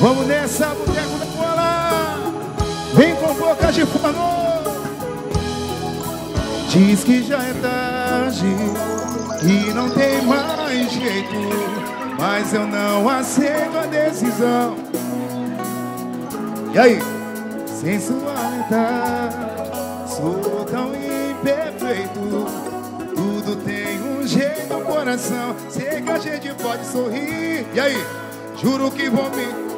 Vamos nessa, boteco da bola. Vem com boca de forno. Diz que já é tarde e não tem mais jeito, mas eu não aceito a decisão. E aí? Sem sua metade, sou tão imperfeito. Sei que a gente pode sorrir. E aí? Juro que vou me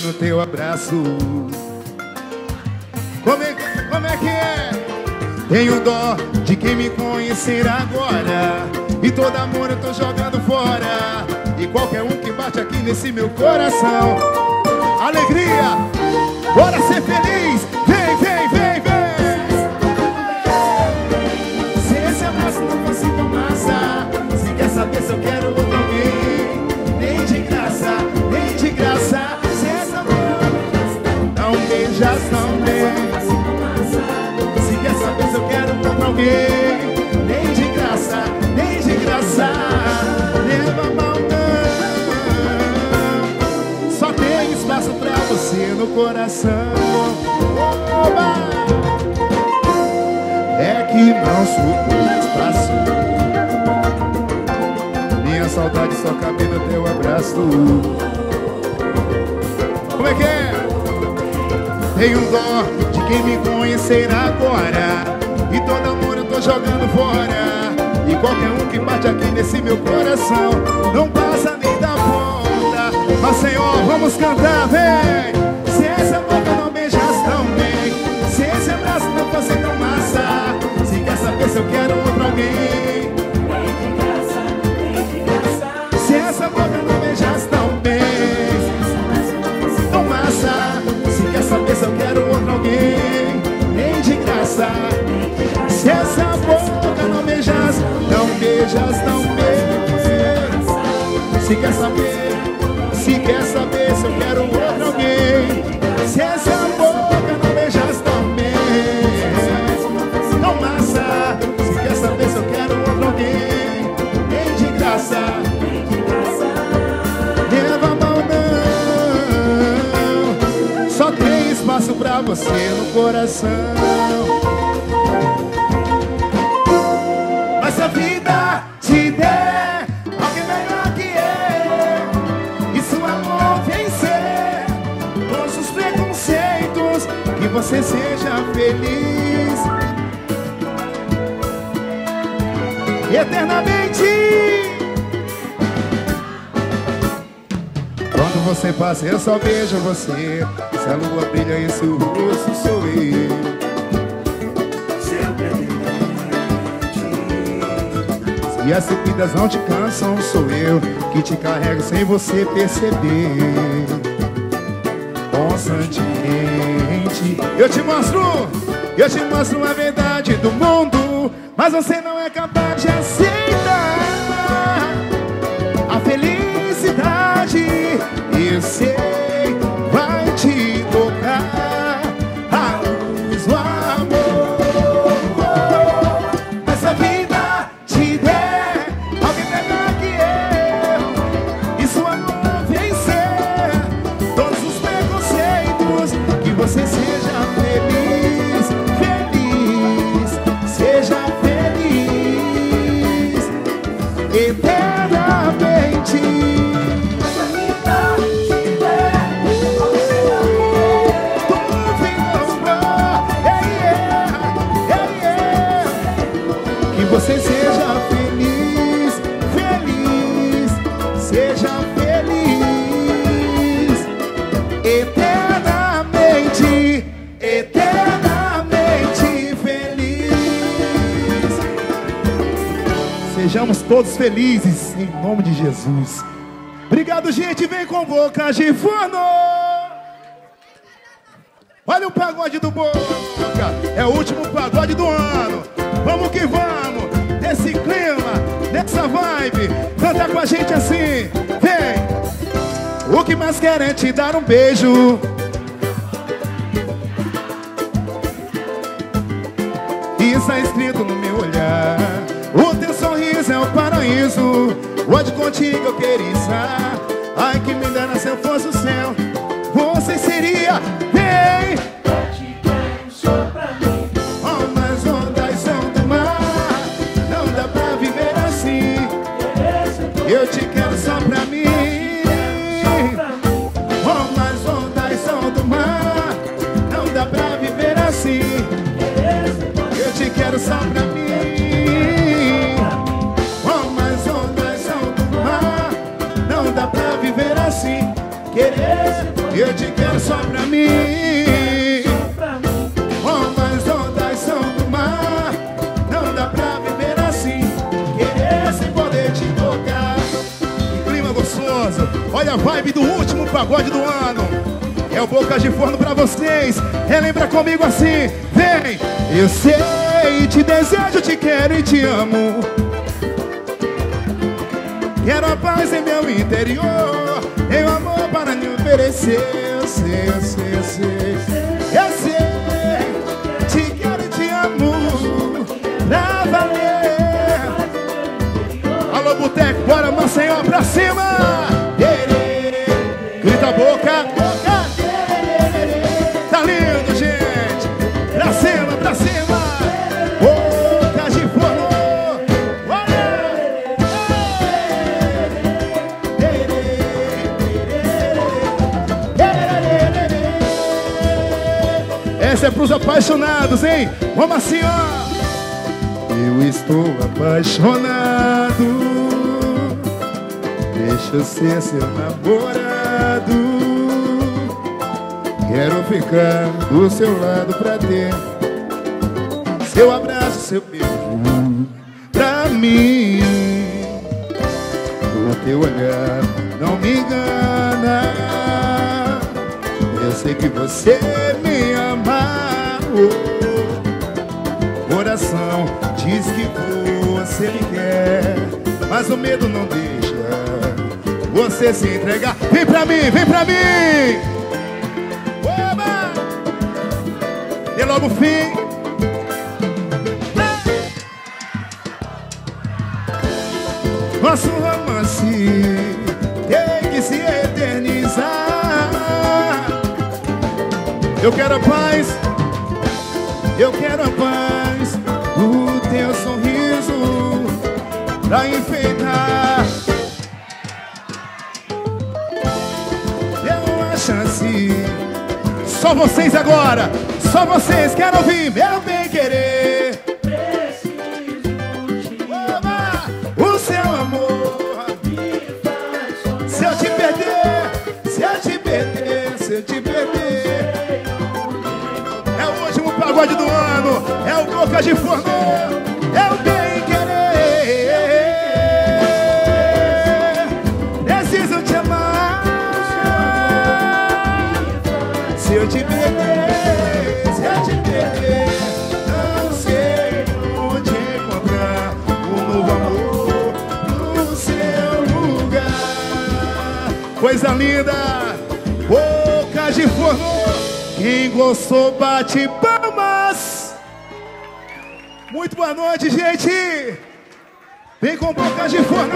no teu abraço Como é, como é que é? Tenho dó de quem me conhecer agora E todo amor eu tô jogando fora E qualquer um que bate aqui nesse meu coração Alegria! Bora ser feliz! Vem, vem, vem, vem! Se esse abraço não fosse tão massa Se quer saber se eu quero alguém. Nem de graça, nem de graça Leva mal não. Só tem espaço pra você no coração. Oba! É que não suporto espaço Minha saudade só cabe no teu abraço. Como é que é? Tenho dó de quem me conhecer agora e todo amor eu tô jogando fora E qualquer um que bate aqui nesse meu coração Não passa nem da ponta Mas Senhor, vamos cantar, vem! Se essa boca não beijasse tão bem Se esse abraço não fosse tão massa Se quer saber se eu quero outro alguém Me de graça, me de graça. Se essa boca não beijasse tão bem Tão massa Se quer saber se eu quero outro alguém se essa boca não beijas, não beijas, não beijas. Se quer saber, se quer saber se eu quero outro alguém. Se essa você no coração. Mas se a vida te der alguém melhor que eu, e se o amor vencer todos os preconceitos, que você seja feliz eternamente. Quando você passa, eu só vejo você. Se a lua brilha em seu rosto, sou eu. E as subidas não te cansam, sou eu que te carrego sem você perceber. Constantemente, eu te mostro, eu te mostro a verdade do mundo, mas você não é capaz de aceitar Sejamos todos felizes em nome de Jesus. Obrigado, gente. Vem com boca de forno. Olha o pagode do Boca. É o último pagode do ano. Vamos que vamos. Nesse clima, nessa vibe. Canta com a gente assim. Vem. O que mais quer é te dar um beijo. Isso está escrito no é o paraíso. Onde contigo eu queria estar. Ai, que me dera se eu fosse o céu. Você seria bem. Oh, mas ondas são do mar. Não dá pra viver assim. Eu te quero só pra mim. Oh, mas ondas são do mar. Não dá pra viver assim. Eu te quero só pra mim. Querer, eu te quero só pra mim. Oh, mas ondas são do mar. Não dá pra viver assim. Querer sem poder te tocar. Que clima gostoso. Olha a vibe do último pagode do ano. É o Boca de Forno pra vocês. Relembra comigo assim. Vem. Eu sei, te desejo, te quero e te amo. Quero a paz em meu interior. Oferecer. Eu sei, eu sei, eu sei. Eu sei, te quero e te amo. Pra valer. Alô, Boteco, bora, Maceió, pra cima! Essa é pros apaixonados, hein? Vamos assim, ó! Eu estou apaixonado. Deixa eu ser seu namorado. Quero ficar do seu lado pra ter seu abraço, seu beijo pra mim. O teu olhar não me engana. Eu sei que você Oh, coração diz que você me quer, mas o medo não deixa. você se entregar. Vem pra mim, vem pra mim. Oba! E logo fim. Nosso romance tem que se eternizar. Eu quero a paz, eu quero a paz, o teu sorriso pra enfeitar. Deu uma chance, só vocês agora, só vocês, quero ouvir meu bem querer. Oba! O seu amor, se eu te perder, se eu te perder, se eu te perder. O pagode do ano, é o Boca de Forno, é o bem querer. Preciso te amar. Se eu te perder, se eu te perder, não sei onde encontrar um novo amor no seu lugar. Coisa linda. Quem gostou, bate palmas. Muito boa noite, gente. Vem com boca de forno.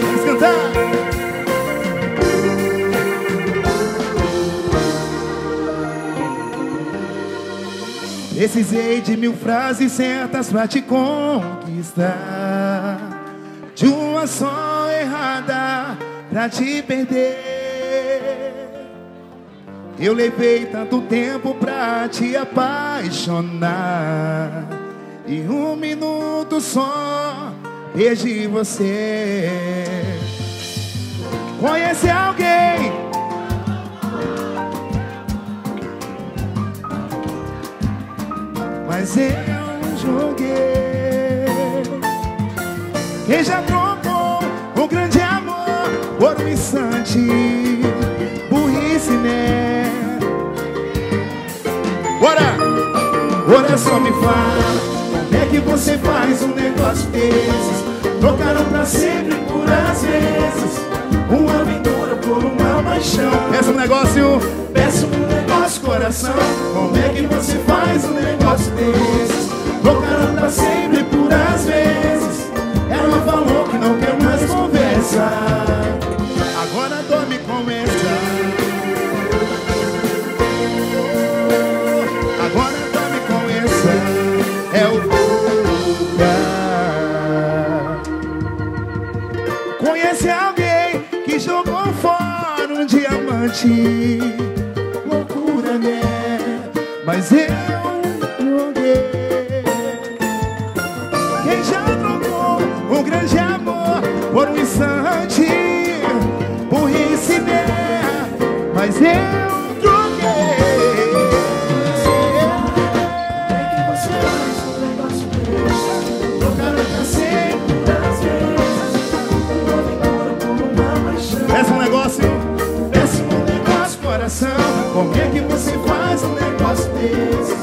Vamos cantar. Precisei de mil frases certas pra te conquistar. De uma só errada pra te perder. Eu levei tanto tempo pra te apaixonar. E um minuto só perdi você. Conhece alguém? Mas eu joguei. Quem já trocou o grande amor por um instante? Burrice, né? Bora! Bora só me fala Como é que você faz um negócio desses? Trocaram pra sempre por às vezes. Uma aventura por uma paixão. Peça um negócio. Peça um negócio coração. Como é que você faz um negócio desses? Trocaram pra sempre por às vezes diamante Loucura, né? Mas eu Como é que você faz um negócio desse?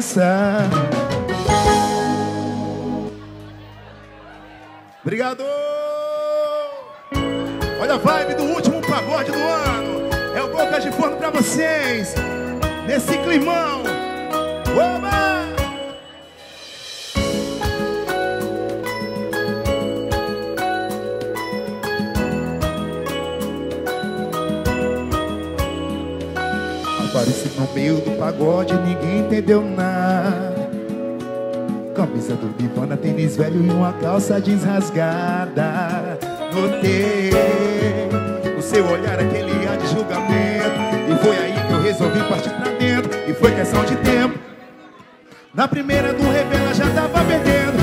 Essa Obrigado. Olha a vibe do último pagode do ano. É o Boca de Forno pra vocês. Nesse climão. Oba! Pagode, ninguém entendeu nada. Camisa do Bivana, tênis velho e uma calça jeans rasgada. Notei o seu olhar, aquele ar de julgamento. E foi aí que eu resolvi partir pra dentro. E foi questão de tempo. Na primeira do revela já tava perdendo.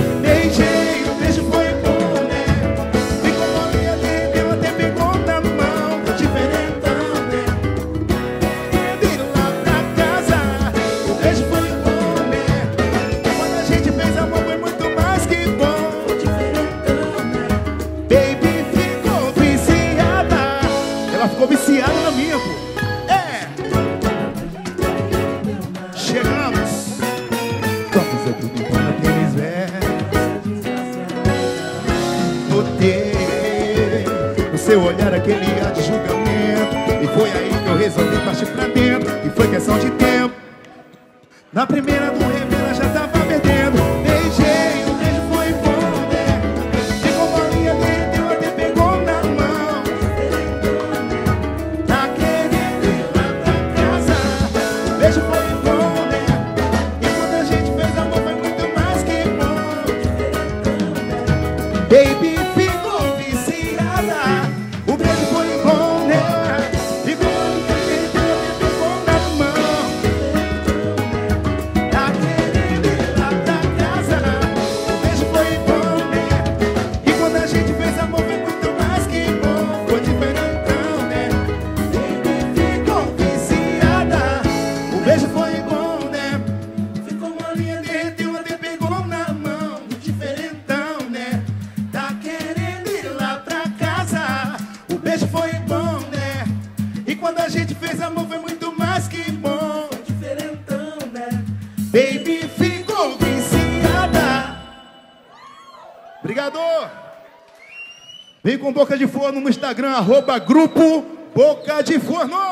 Com Boca de Forno no Instagram, arroba Grupo Boca de Forno.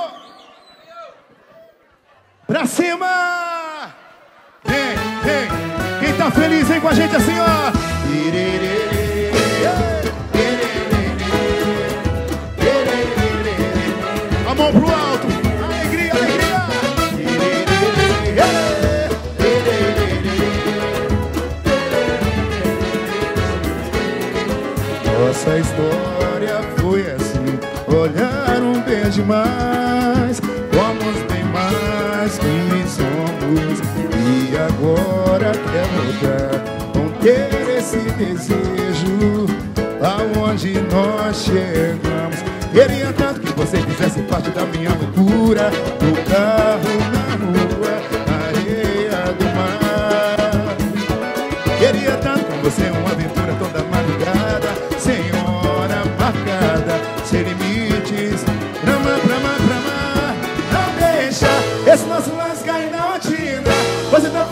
Você está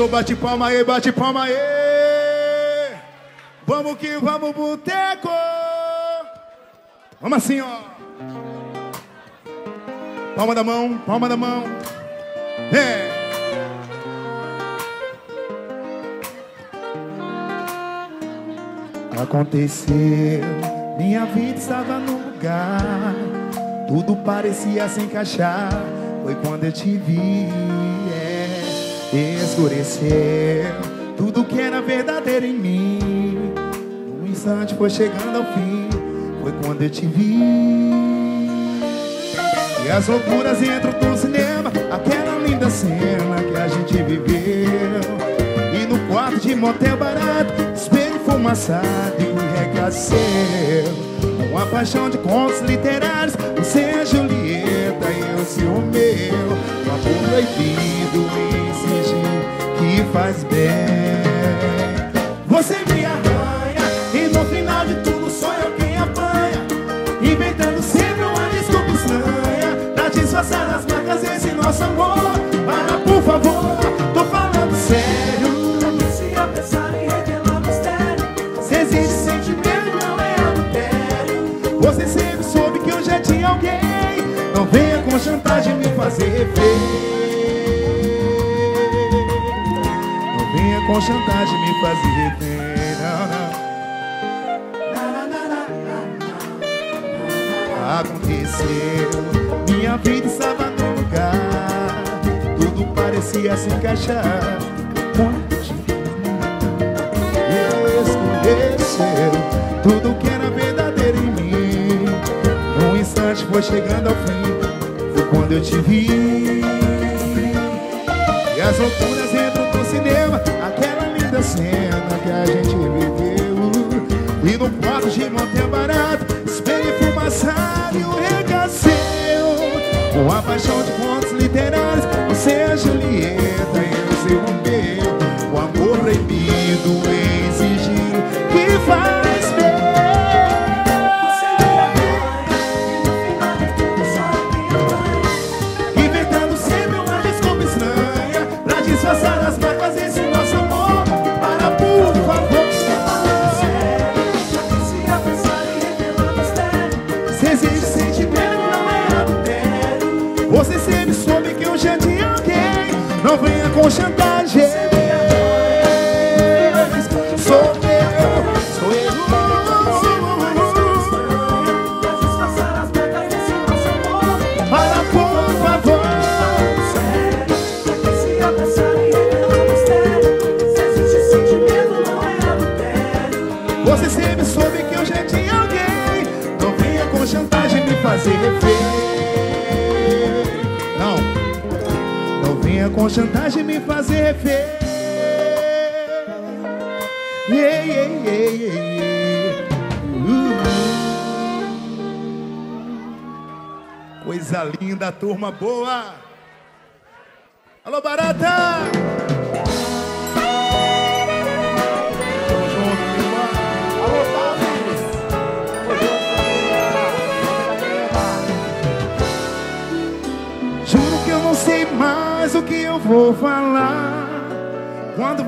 começou, bate palma aí, bate palma aí. Vamos que vamos, boteco. Vamos assim, ó. Palma da mão, palma da mão. É. Aconteceu, minha vida estava num lugar. Tudo parecia se encaixar. Foi quando eu te vi. Escureceu tudo que era verdadeiro em mim. Um instante foi chegando ao fim. Foi quando eu te vi. E as loucuras dentro do cinema, aquela linda cena que a gente viveu. E no quarto de motel barato, espelho fumaçado e o regaceu. Uma paixão de contos literários, você é e sou o meu. Um amor proibido sigilo que faz bem. Você me arranha e no final de tudo sou eu quem apanha. Inventando sempre uma desculpa estranha Pra disfarçar as marcas desse nosso amor chantagem me fazer rever Não venha com chantagem me fazer rever aconteceu. Minha vida estava no lugar, tudo parecia se encaixar. Onde escureceu tudo que era verdadeiro em mim. Num instante foi chegando ao fim, quando eu te vi. E as loucuras dentro do cinema, aquela linda cena que a gente viveu. E no quarto de motel barato, espelho fumaçado e o regaceu. Uma paixão de contos literários, você é a Julieta e eu sei o meu. O amor proibido chantagem me fazer rever. Yeah, yeah, yeah, yeah. Coisa linda, turma boa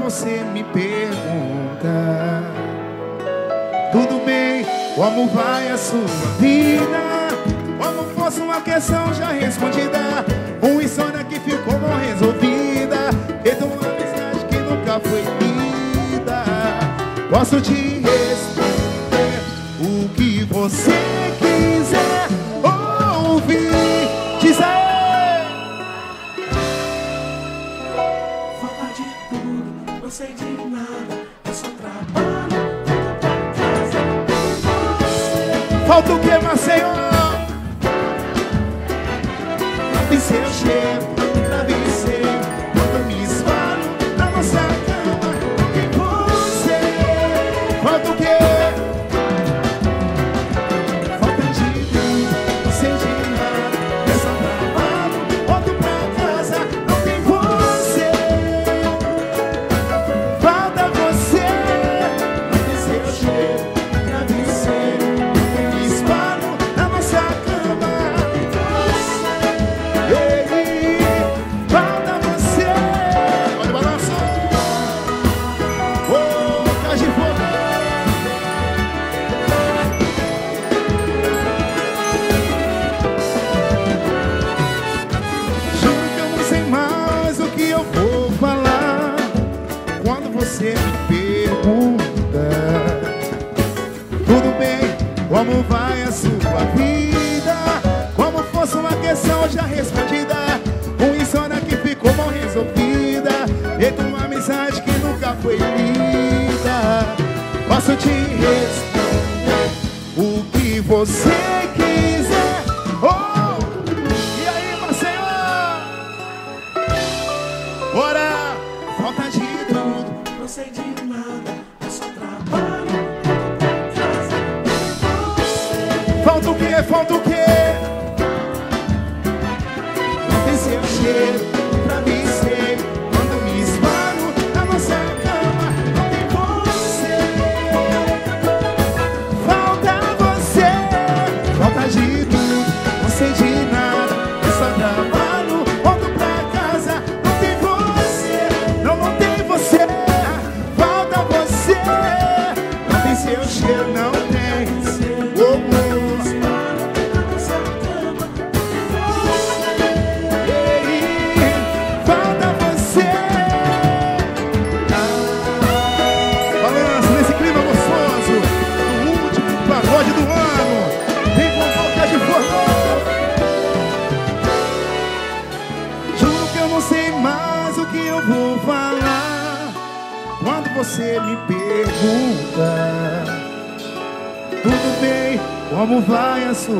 você me pergunta. Tudo bem, como vai a sua vida? Como fosse uma questão já respondida, uma história que ficou mal resolvida, feito uma amizade que nunca foi lida. Posso te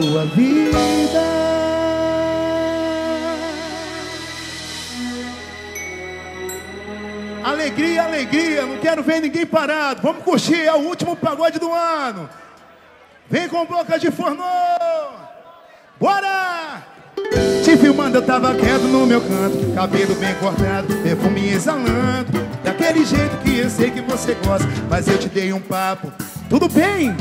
sua vida? Alegria, alegria, não quero ver ninguém parado. Vamos curtir, é o último pagode do ano. Vem com boca de fornô. Bora! Te filmando, eu tava quieto no meu canto, cabelo bem cortado, perfume exalando, daquele jeito que eu sei que você gosta, mas eu te dei um papo. Tudo bem?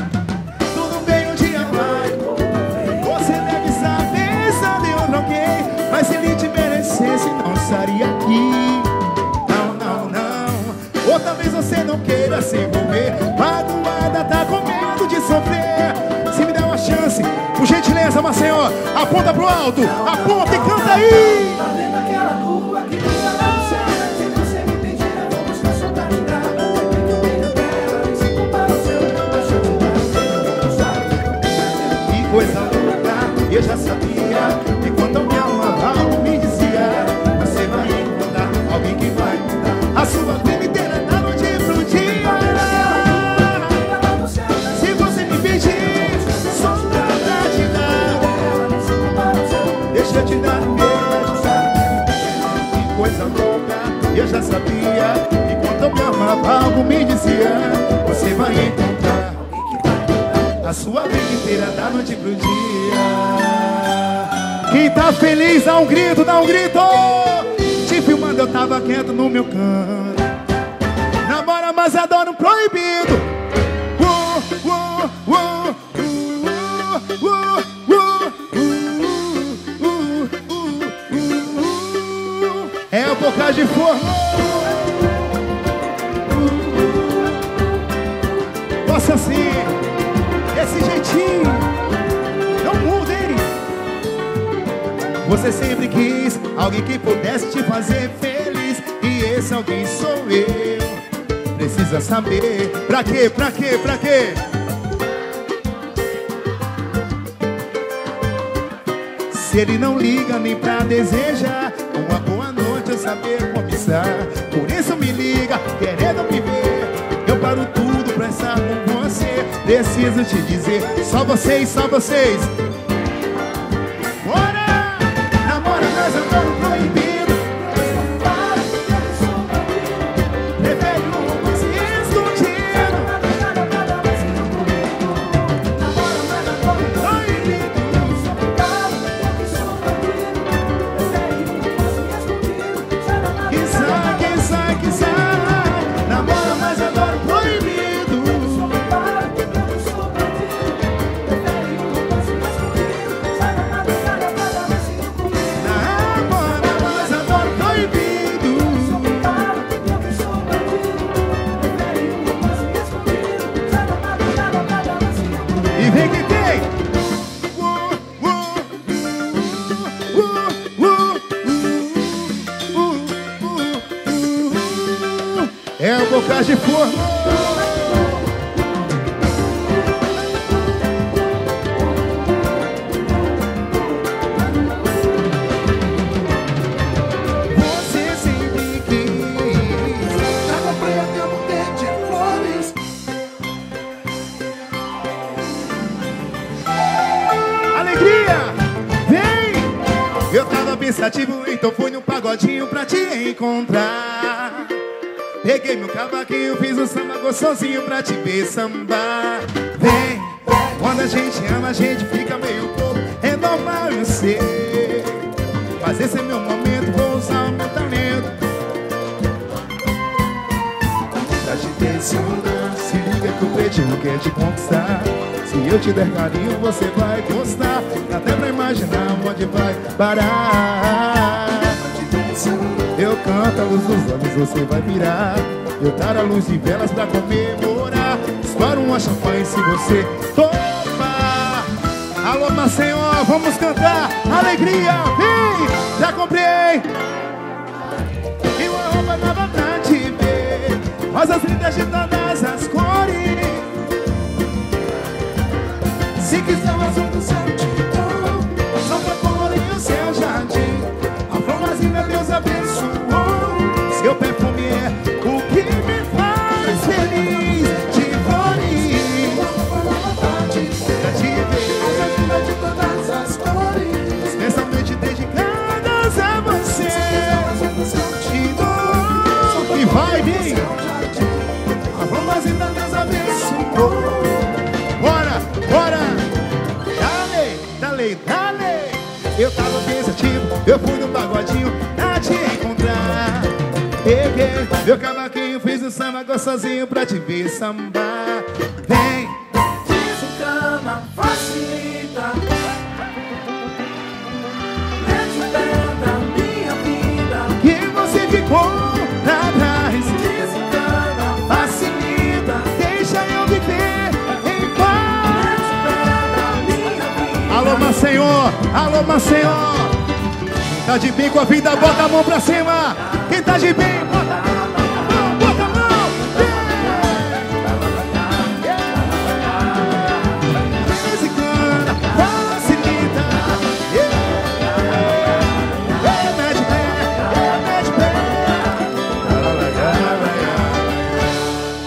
Ele te merecesse, não estaria aqui. Não, não, não. Ou talvez você não queira se envolver, magoada tá com medo de sofrer. Se me der uma chance, por gentileza, Maceió, aponta pro alto, aponta e canta aí. Algo me dizia Você vai encontrar A sua vida inteira da noite pro dia Quem tá feliz dá um grito, dá um grito Te filmando eu tava quieto no meu canto Namora mas adoro proibido. É a boca de forró. Você sempre quis alguém que pudesse te fazer feliz. E esse alguém sou eu. Precisa saber pra quê, pra quê, pra quê? Se ele não liga nem pra desejar Uma boa noite eu saber como está Por isso me liga, querendo me ver Eu paro tudo pra estar com você Preciso te dizer, só vocês, só vocês Thank you. Encontrar. Peguei meu cavaquinho, fiz um samba gostosinho pra te ver sambar. Vem, quando a gente ama, a gente fica meio pouco. É normal eu sei. Mas esse é meu momento, vou usar o meu talento. Pra te impressionar, se liga que o pretinho quer te conquistar. Se eu te der carinho, você vai gostar. Dá até pra imaginar onde vai parar. Eu canto a luz dos olhos, você vai virar. Eu dar a luz de velas pra comemorar. Estoura uma champanhe se você topa. Alô, Maceió, vamos cantar. Alegria, vem! Já comprei. E uma roupa nova pra te ver. Rosas lindas de todas as cores. Se quiser azul do céu, Dale, dale. Eu tava pensativo, eu fui no pagodinho pra te encontrar. Peguei meu cavaquinho, fiz um samba gostosinho pra te ver sambar. Vem, Desencana, facilita. Maceió, alô, Maceió. Tá de bem com a vida, bota a mão pra cima. Quem tá de bem, bota a mão, bota a mão. Pé.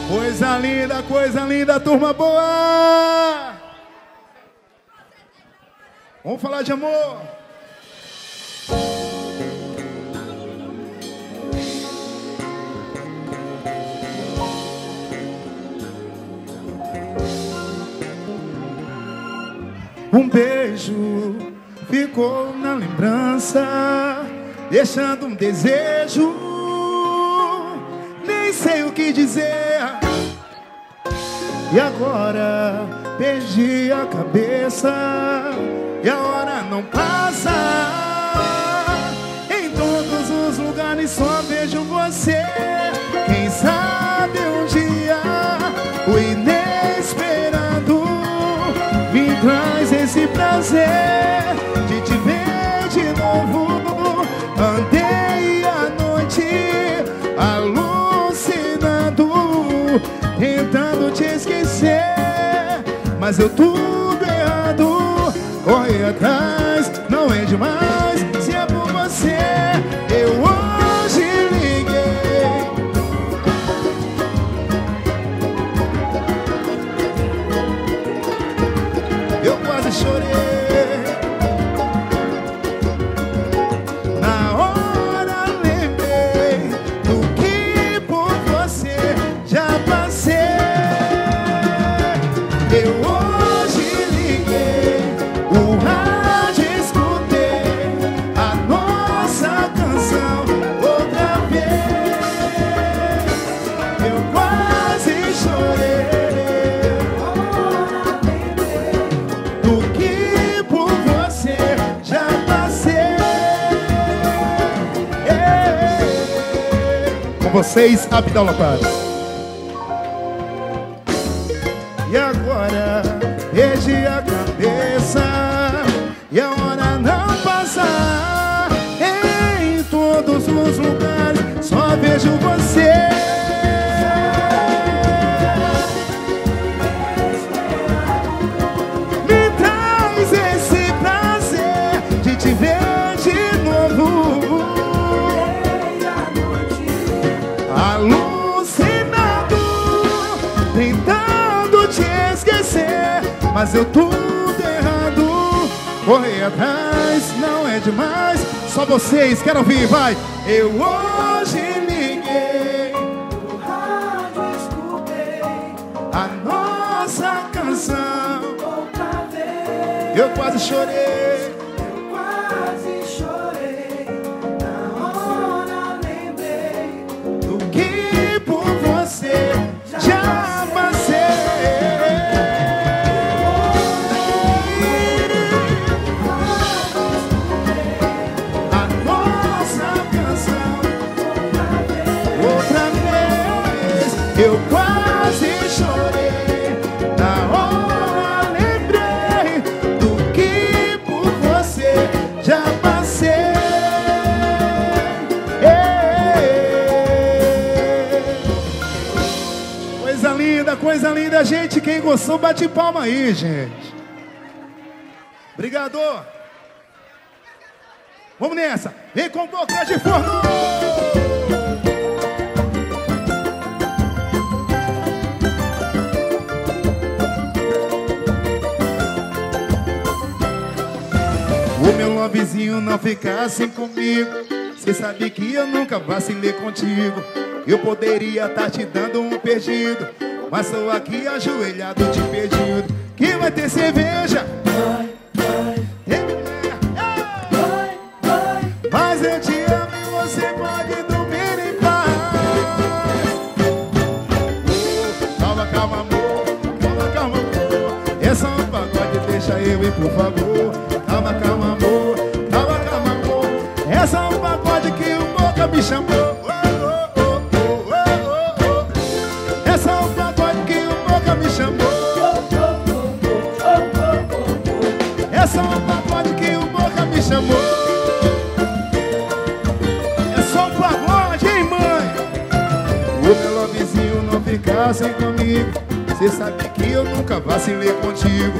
Coisa linda, coisa linda, turma boa. Vamos falar de amor. Um beijo ficou na lembrança, deixando um desejo. Nem sei o que dizer. E agora perdi a cabeça e a hora não passa. Em todos os lugares só vejo você. Quem sabe um dia o inesperado me traz esse prazer de te ver de novo. Andei a noite alucinando, tentando te esquecer, mas eu tudo Corre atrás, não é demais. Vocês, Abdal Lopes. E agora, ergue a cabeça. E a hora não passa. Em todos os lugares, só vejo você. Eu tudo errado. Correr atrás não é demais. Só vocês, quero ouvir, vai. Eu hoje liguei No rádio escutei a nossa canção. outra vez. Eu quase chorei. Eu quase chorei. Na hora lembrei. do que por você já passei. Gostou, bate palma aí, gente. Obrigado. Vamos nessa. Vem com boca de forno. O meu lovezinho não ficasse comigo. Cê sabe que eu nunca vacilei contigo. Eu poderia estar te dando um perdido. Mas sou aqui ajoelhado te pedindo. Que vai ter cerveja. Mulher, ei! Vai, vai. Mas eu te amo e você pode dormir em paz. Calma, calma, amor. Calma, calma, amor. É só um pagode, deixa eu ir, por favor. Calma, calma, amor. Calma, calma, amor. É só um pagode que o Boca me chamou. Ficasse comigo. Cê sabe que eu nunca vacilei contigo.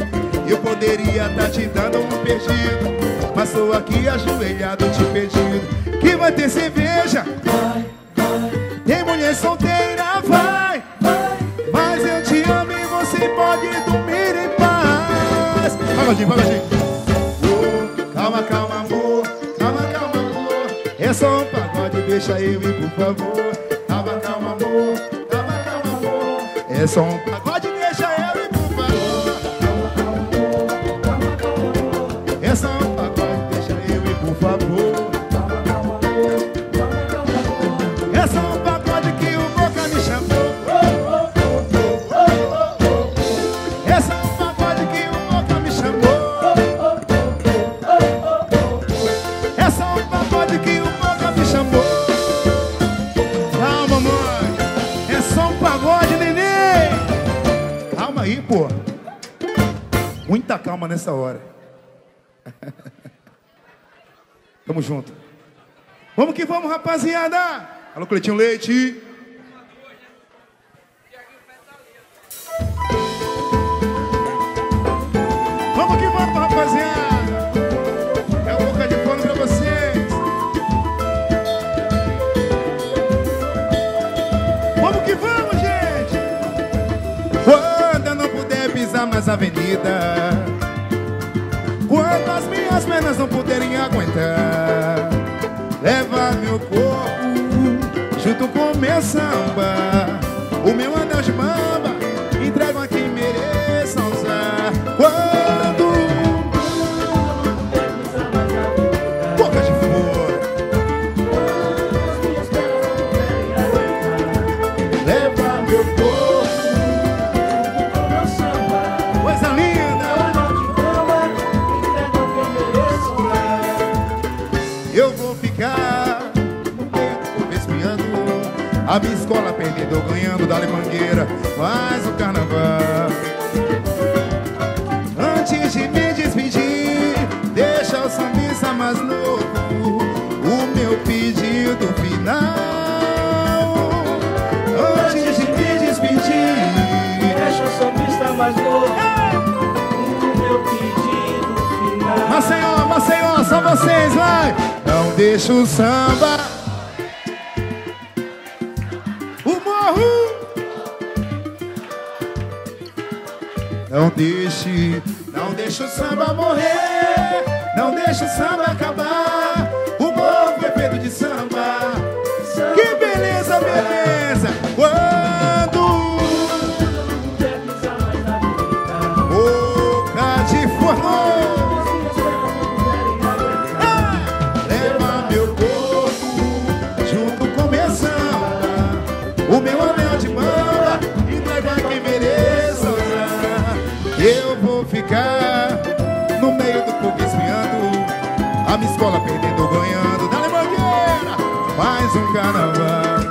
Eu poderia estar te dando um perdido. Mas sou aqui ajoelhado te pedindo. Que vai ter cerveja. Tem mulher solteira, vai. Mas eu te amo e você pode dormir em paz. Pagodinho, pagodinho. Calma, calma, amor. Calma, calma, amor. É só um pagode, deixa eu ir, por favor. Amor. É só nessa hora. Tamo junto. Vamos que vamos, rapaziada. Alô, Cleitinho Leite. Vamos que vamos, rapaziada. É o boca de pano pra vocês. Vamos que vamos, gente. Quando eu não puder pisar mais a avenida. Quando as minhas pernas não puderem aguentar. Leva meu corpo junto com meu samba. O meu anel de bamba A minha escola perdendo ou ganhando Dali mangueira, faz o carnaval Antes de me despedir Deixa o sambista mais novo O meu pedido final Antes de me despedir Deixa o sambista mais novo. O meu pedido final. Maceió, Maceió, só vocês, vai! Não deixa o samba deixe, não deixa o samba morrer escola perdendo ganhando. Dale mangueira, mais um carnaval.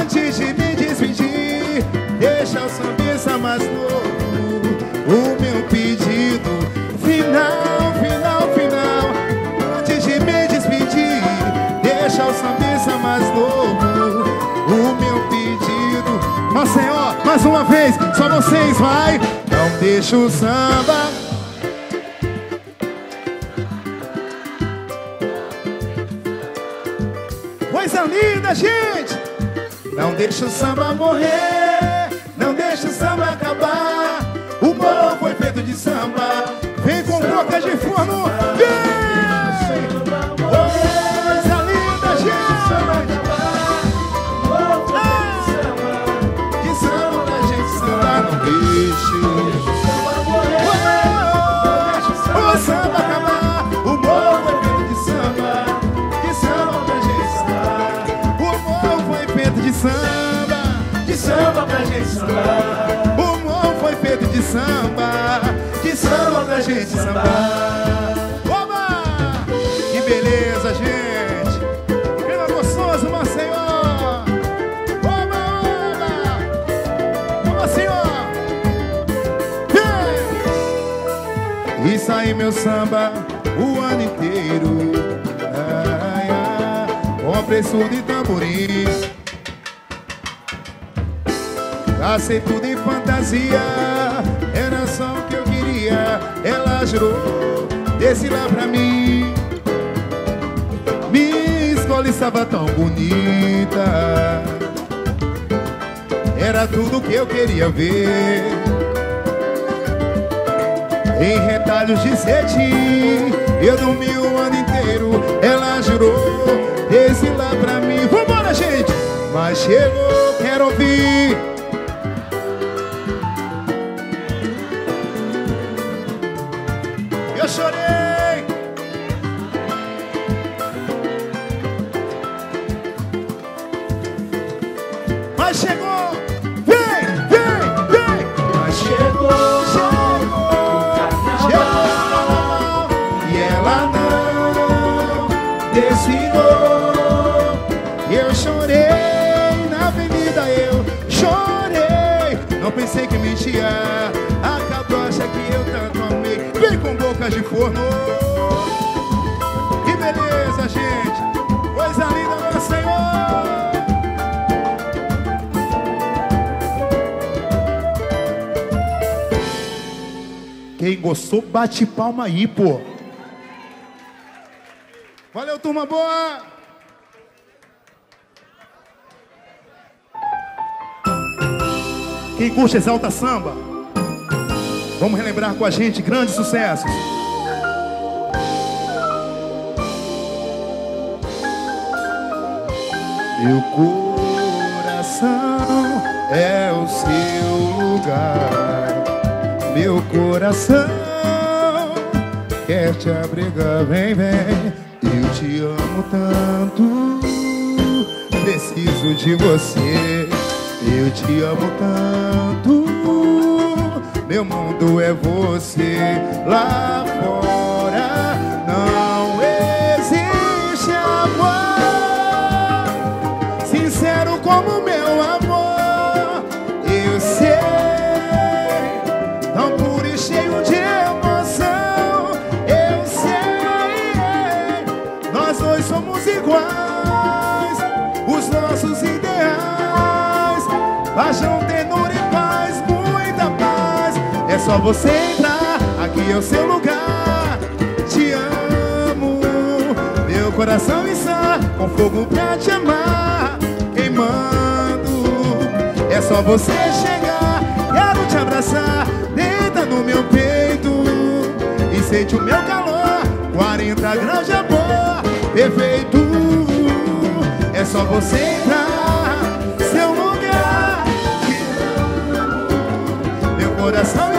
Antes de me despedir, deixa o sambista mais novo. O meu pedido final, final, final. Antes de me despedir, deixa o sambista mais novo. O meu pedido. Mas Senhor, mais uma vez, só vocês, vai. Não deixa o samba. Coisa linda, gente! Não deixa o samba morrer, sambar. O morro foi feito de samba. De samba pra gente sambar. Oba! Que beleza, gente! Clima gostoso, Maceió! Oba, oba! Oba, senhor! Vem! Isso aí, meu samba, o ano inteiro. Ai, ai, com preço de tamborim. Passei tudo em fantasia, era só o que eu queria. Ela jurou, desse lá pra mim. Minha escola estava tão bonita. Era tudo que eu queria ver. Em retalhos de cetim, eu dormi o ano inteiro. Ela jurou, desse lá pra mim. Vambora, gente! Mas chegou, quero ouvir. Chorei. Mas chegou. Vem, vem, vem. Mas chegou, chegou. E ela não desfilou. Eu chorei na avenida, eu chorei. Não pensei que mentia. A cabrocha que eu com boca de forno. Que beleza, gente. Coisa linda, meu Senhor. Quem gostou, bate palma aí, pô. Valeu, turma boa. Quem curte exalta samba, vamos relembrar com a gente grandes sucessos. Meu coração é o seu lugar. Meu coração quer te abrigar, vem, vem. Eu te amo tanto, preciso de você. Eu te amo tanto, meu mundo é você. Lá fora só você entrar, aqui é o seu lugar. Te amo, meu coração está com fogo pra te amar, queimando. É só você chegar, quero te abraçar, deita no meu peito e sente o meu calor 40 graus de amor Perfeito É só você entrar Seu lugar Meu coração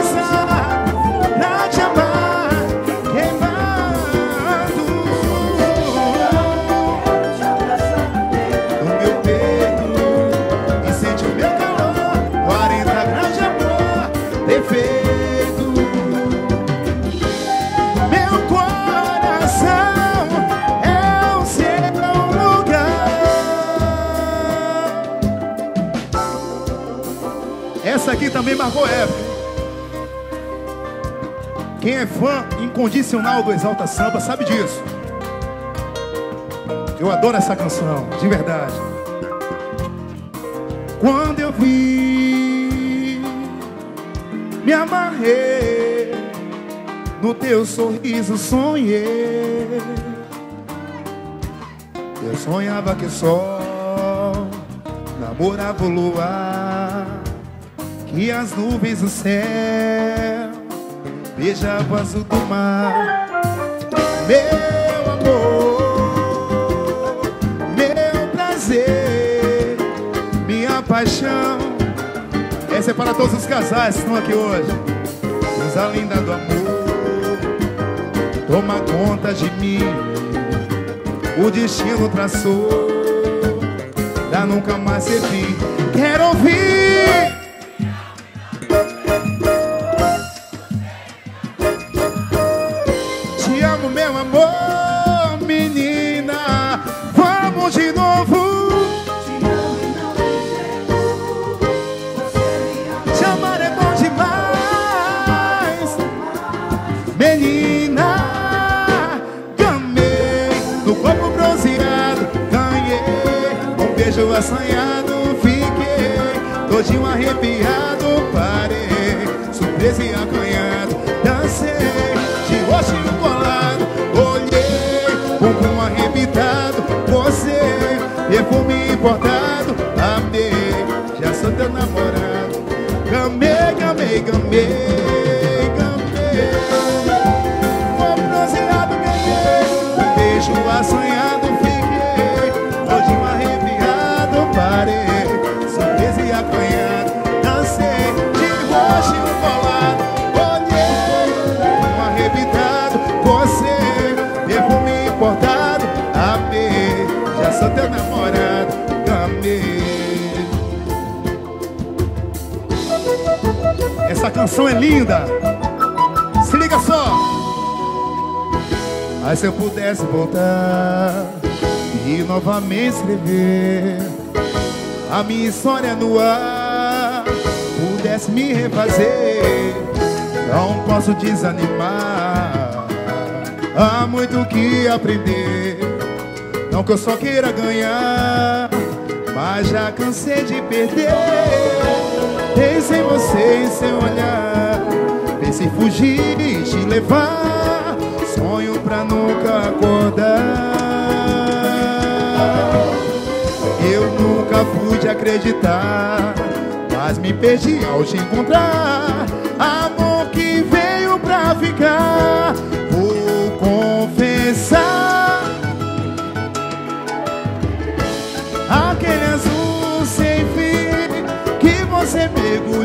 também marcou época. Quem é fã incondicional do Exalta Samba sabe disso. Eu adoro essa canção, de verdade. Quando eu vi, me amarrei no teu sorriso sonhei. Eu sonhava que o sol namorava o luar, que as nuvens do céu beijavam o azul do mar. Meu amor, meu prazer, minha paixão. Essa é para todos os casais que estão aqui hoje. Coisa linda do amor toma conta de mim. O destino traçou pra nunca mais ser fim. Quero ouvir. Que eu só queira ganhar, mas já cansei de perder. Pensei em você em seu olhar. Pensei fugir e te levar. Sonho pra nunca acordar. Eu nunca pude acreditar, mas me perdi ao te encontrar. Amor que veio pra ficar.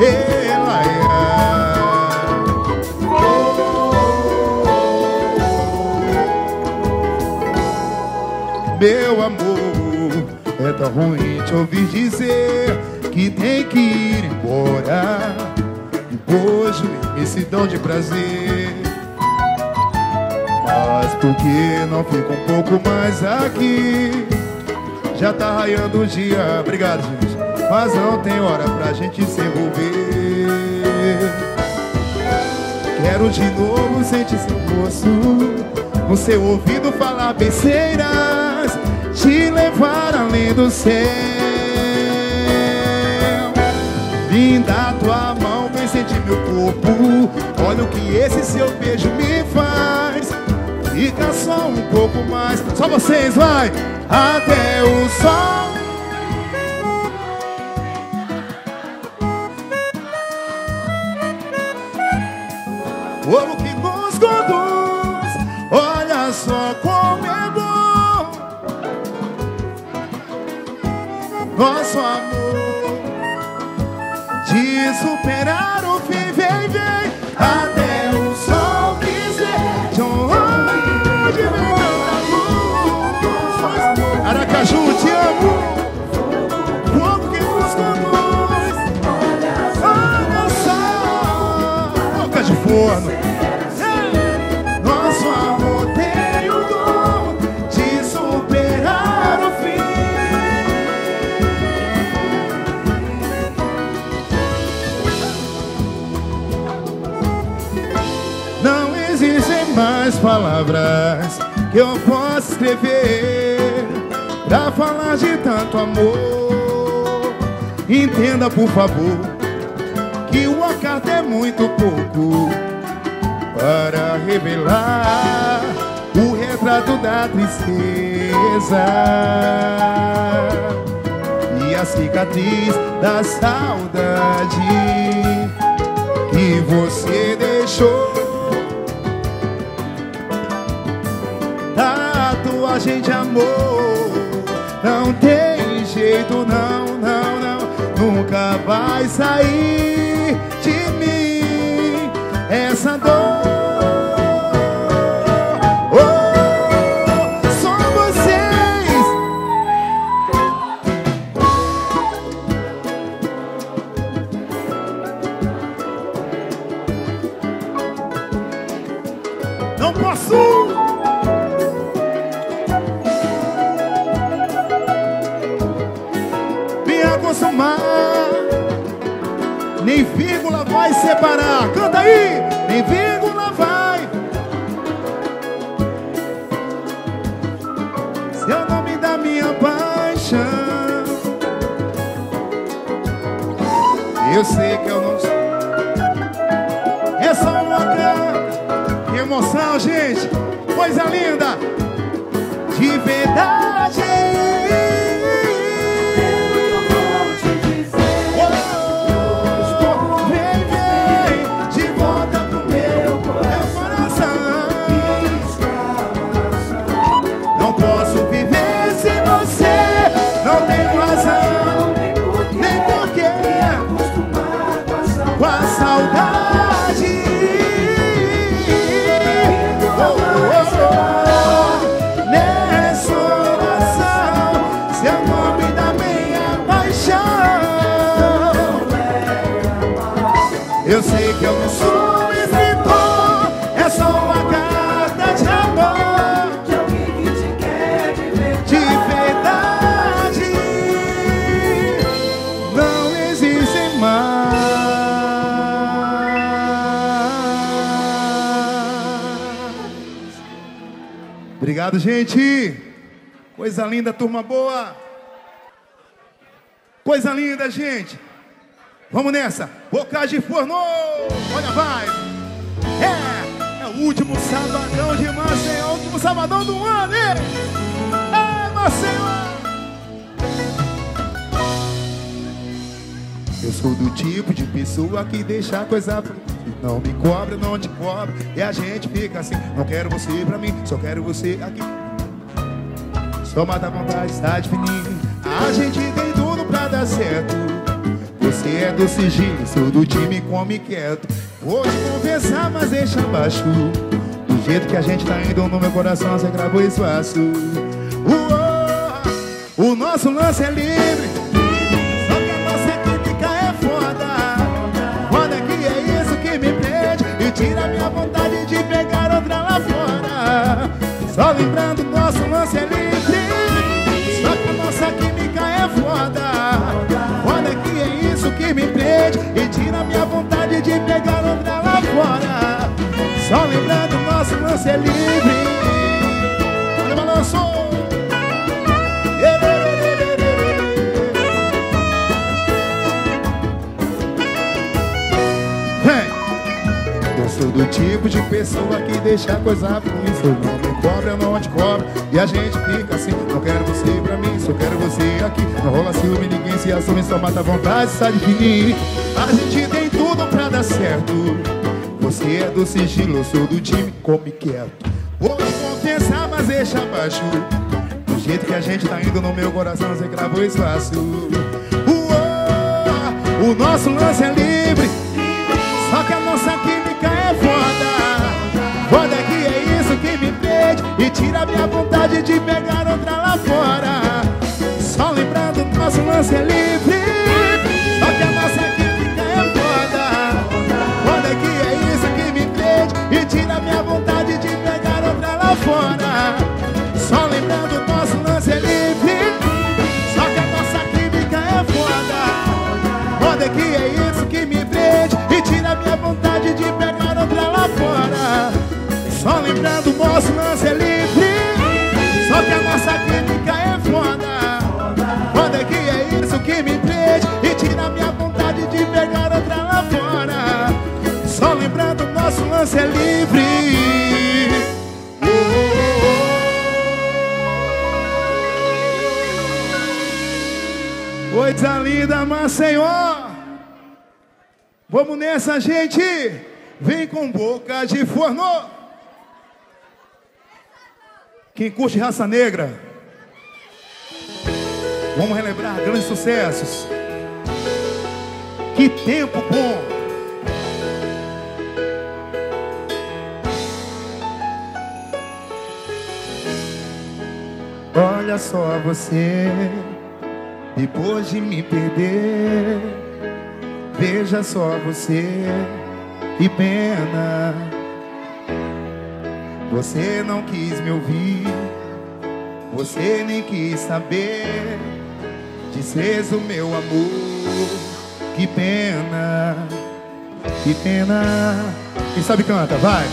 Meu amor, é tão ruim te ouvir dizer que tem que ir embora. Depois de imensidão de prazer. Mas por que não fica um pouco mais aqui? Já tá raiando o dia, obrigado gente Mas não tem hora pra gente se envolver. Quero de novo sentir seu rosto No seu ouvido falar besteiras Te levar além do céu. Linda tua mão, vem sentir meu corpo Olha o que esse seu beijo me faz. Fica só um pouco mais Só vocês, vai! Até o sol Nosso amor De superar palavras que eu possa escrever pra falar de tanto amor. Entenda, por favor, que uma carta é muito pouco para revelar o retrato da tristeza e a cicatriz da saudade que você De amor não tem jeito, não, não, não, nunca vai sair de mim essa dor. Obrigado, gente. Coisa linda, turma boa. Coisa linda, gente. Vamos nessa. Boca de forno. Olha, vai. É, é o último sabadão de Maceió. O último sabadão do ano, hein? É, Maceió. Eu sou do tipo de pessoa que deixa a coisa pra e não me cobra, não te cobra. E a gente fica assim, não quero você pra mim, só quero você aqui. Só mata a vontade, está definir. A gente tem tudo pra dar certo. Você é do sigilo, sou do time come quieto. Vou te confessar, mas deixa abaixo. Do jeito que a gente tá indo no meu coração, você gravou espaço. Uou, o nosso lance é livre. pegar o pra lá fora Só lembrando o nosso lance é livre. Olha o balanço. Eu sou do tipo de pessoa que deixa a coisa ruim. Se eu não me cobra, eu não te cobro. E a gente fica assim Não quero você pra mim, só quero você aqui. Não rola ciúme, ninguém se assume Só mata a vontade, sai de fininho A gente tem dar certo. Você é do sigilo, eu sou do time, come quieto. Vou te confessar, mas deixa abaixo. Do jeito que a gente tá indo no meu coração, você gravou espaço. Uou, o nosso lance é livre. Só que a nossa química é foda. Foda que é isso que me prende e tira minha vontade de pegar outra lá fora. Só lembrando, nosso lance é livre. Só que a nossa fora. Só lembrando, nosso lance é livre. Só que a nossa química é foda. Foda que é isso que me prende e tira minha vontade de pegar outra lá fora. Só lembrando, nosso lance é livre. Só que a nossa química é foda. Foda que é isso que me prende e tira minha vontade de pegar outra lá fora. Só lembrando, nosso lance é livre. Linda, Maceió. Vamos nessa, gente. Vem com boca de forno. Quem curte raça negra. Vamos relembrar grandes sucessos. Que tempo bom. Olha só você, depois de me perder, veja só você, que pena. Você não quis me ouvir, você nem quis saber, desfez o meu amor, que pena, que pena. Quem sabe canta, vai.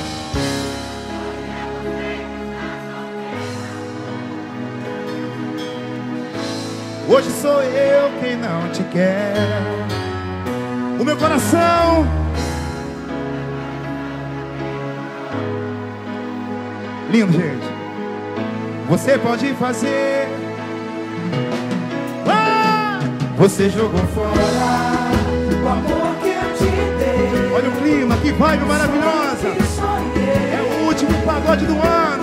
Hoje sou eu quem não te quer. O meu coração. Lindo, gente. Você pode fazer. Ah! Você jogou fora. O amor que eu te dei. Olha o clima, que vibe maravilhosa. É o último pagode do ano.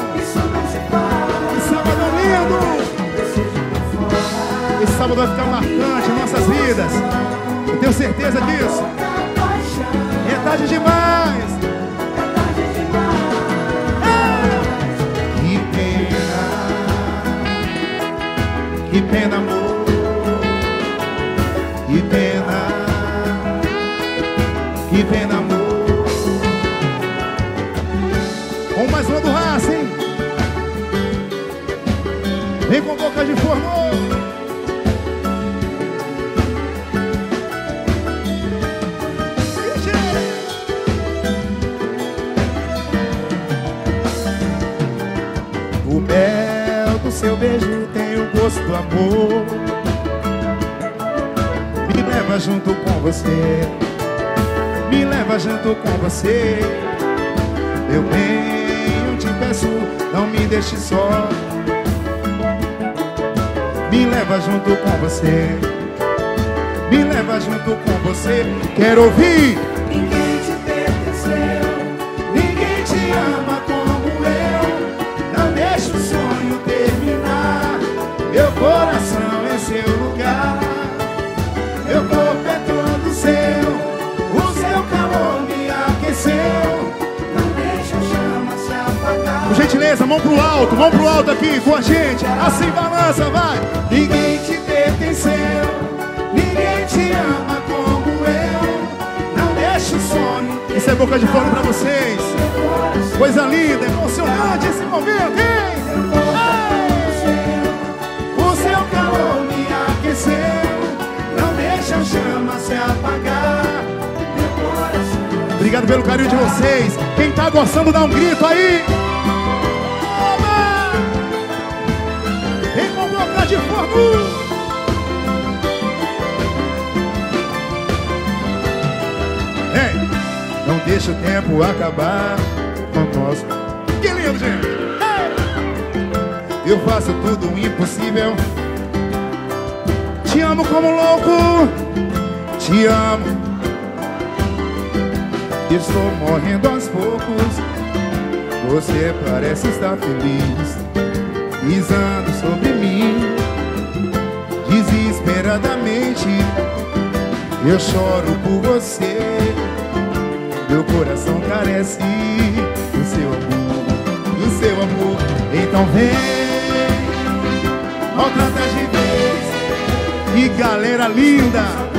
Sábado vai ficar marcante em nossas vidas. Eu tenho certeza disso. É tarde demais. É. Que pena, que pena, amor. Que pena, que pena, amor. Com mais uma do raça, hein? Vem com boca de forno. Seu beijo tem o gosto do amor. Me leva junto com você. Me leva junto com você. Eu bem, eu te peço, não me deixe só. Me leva junto com você. Me leva junto com você. Quero ouvir. Gentileza, mão pro alto, mão pro alto aqui com a gente. Assim balança, vai. Ninguém te pertenceu. Ninguém te ama como eu. Não deixa o sonho Isso é boca de fora pra vocês. Coisa linda, emocionante esse momento, hein? O seu calor me aqueceu. Não deixa a chama se apagar. Obrigado pelo carinho de vocês. Quem tá gostando, dá um grito aí. Com de fogo. Ei, não deixa o tempo acabar conosco. Que lindo, gente. Ei! Eu faço tudo o impossível. Te amo como louco. Te amo. Estou morrendo aos poucos. Você parece estar feliz, pisando sobre mim, desesperadamente. Eu choro por você, meu coração carece do seu amor, do seu amor. Então vem, maltrata de vez. E galera linda,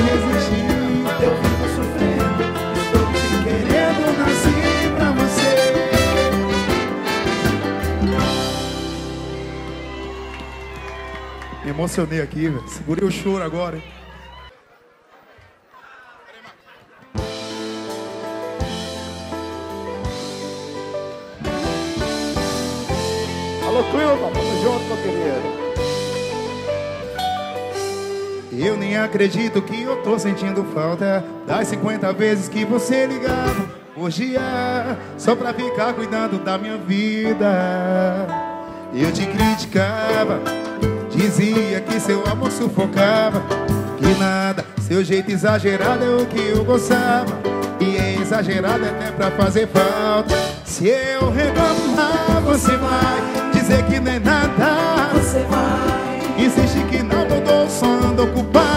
Resistir. Eu vivo sofrendo. Estou te querendo, nasci pra você. Me emocionei aqui, velho. Segurei o choro agora, hein? Alô, Crilton, tamo junto, meu querido. Eu nem acredito que tô sentindo falta das 50 vezes que você ligava por dia só pra ficar cuidando da minha vida. Eu te criticava, dizia que seu amor sufocava, que nada, seu jeito exagerado é o que eu gostava. E é exagerado até pra fazer falta. Se eu reclamar, você vai dizer que não é nada. Você vai Insiste que não mudou, só anda ocupada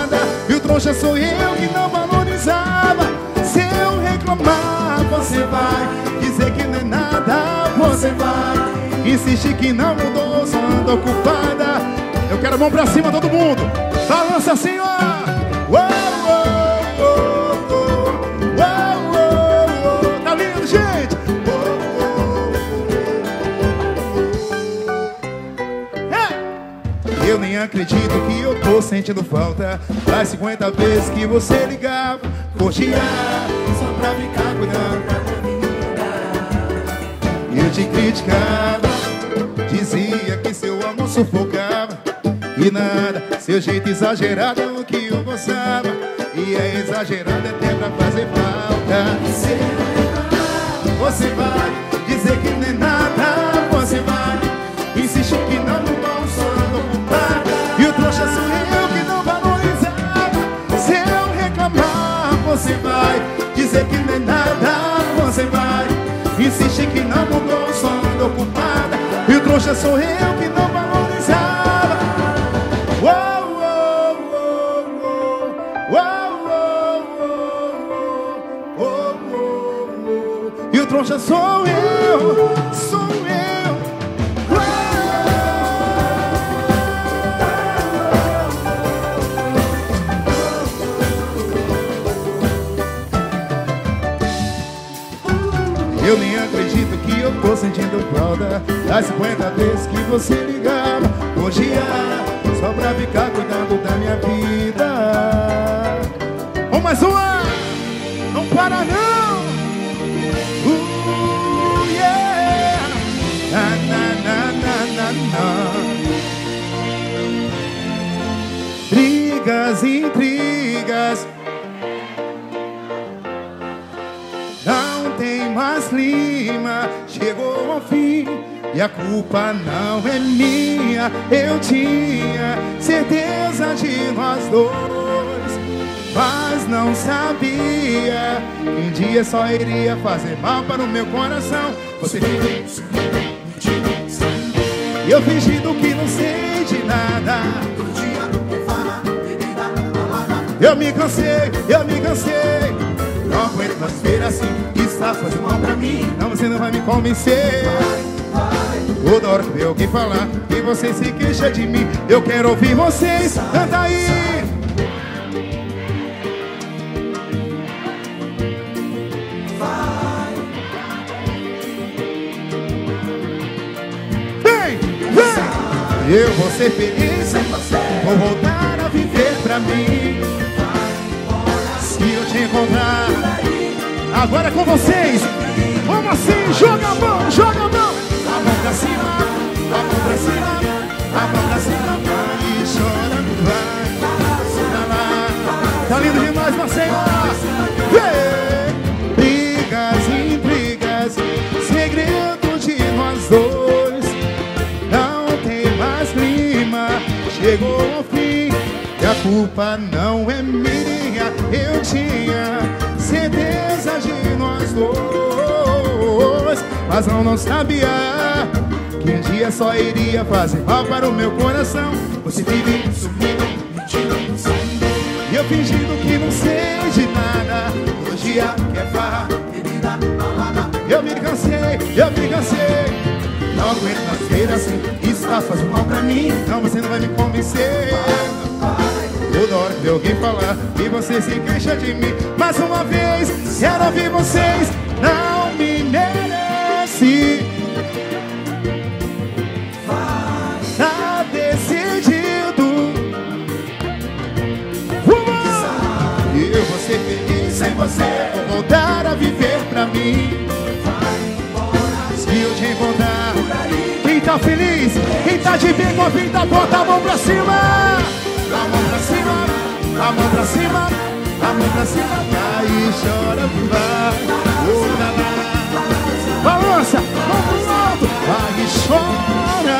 Trouxa sou eu que não valorizava. Se eu reclamar, você vai Dizer que não é nada, você vai Insiste que não mudou, só anda ocupada. Eu quero a mão pra cima, todo mundo. Balança assim, ó acredito que eu tô sentindo falta. Das 50 vezes que você ligava Curtia só pra ficar cuidando. Vida Eu te criticava Dizia que seu amor sufocava. E nada, seu jeito exagerado é o que eu gostava. E é exagerado até pra fazer falta. Eu reclamar, você vai trouxa sou eu que não valorizava Se eu reclamar, você vai Dizer que não é nada, você vai Insiste que não mudou, só ando ocupada E o trouxa sou eu que não valorizava uou, uou. E o trouxa sou eu, sou eu. Eu nem acredito que eu tô sentindo falta Das 50 vezes que você ligava Hoje é só pra ficar cuidando da minha vida Vamos mais uma! Não para não! Clima, chegou ao fim e a culpa não é minha. Eu tinha certeza de nós dois, mas não sabia que um dia só iria fazer mal para o meu coração. Você eu fingindo que não sei de nada. Eu me cansei, eu me cansei. Não aguento mais ver assim. Fazendo mal pra mim. Não, você não vai me convencer. Toda hora vê alguém falar que você se queixa de mim, eu quero ouvir vocês. Canta aí. Vem, vem. Eu vou ser feliz. Vou voltar a viver pra mim. Agora é com vocês. Vamos assim, joga a mão, joga a mão. A mão pra cima, a mão pra cima, a mão pra cima. Vai e chora, vai. Pra lá. Tá lindo demais, Marcelo. Vem. Brigas, intrigas, segredo de nós dois. Não tem mais clima, chegou ao fim. E a culpa não é minha, eu tinha eu não sabia que um dia só iria fazer mal para o meu coração. Você vive sumindo, mentindo, saindo. E eu fingindo que não sei de nada. Todo dia quer farra, bebida, balada. Eu me cansei, eu me cansei. Não aguento mais ver assim. Isso tá fazendo mal pra mim. Não, você não vai me convencer. Toda hora que alguém falar e você se queixa de mim. Mais uma vez, quero ouvir vocês. Não me merece. Tá decidido. E eu vou ser feliz sem você. Vou voltar a viver pra mim. Eu quem tá feliz, quem tá de bem com a vida, bota a mão pra cima. A mão pra cima, a mão pra cima, a mão pra cima. Vai e chora, vai. Oh, lá, lá. Balança, mão pro alto, vai e chora,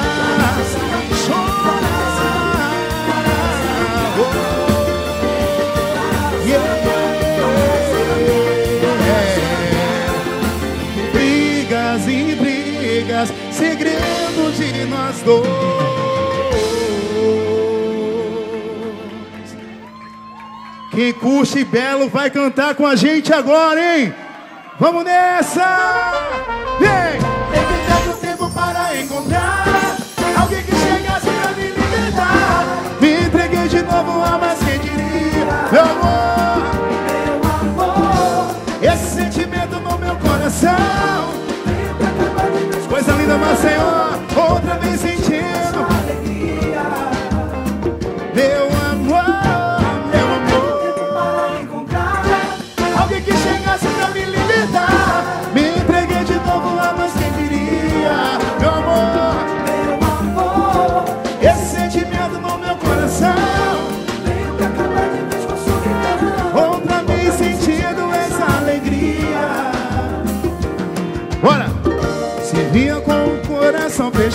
chora. Brigas e brigas, segredo de nós dois. Quem curte Belo vai cantar com a gente agora, hein? Vamos nessa!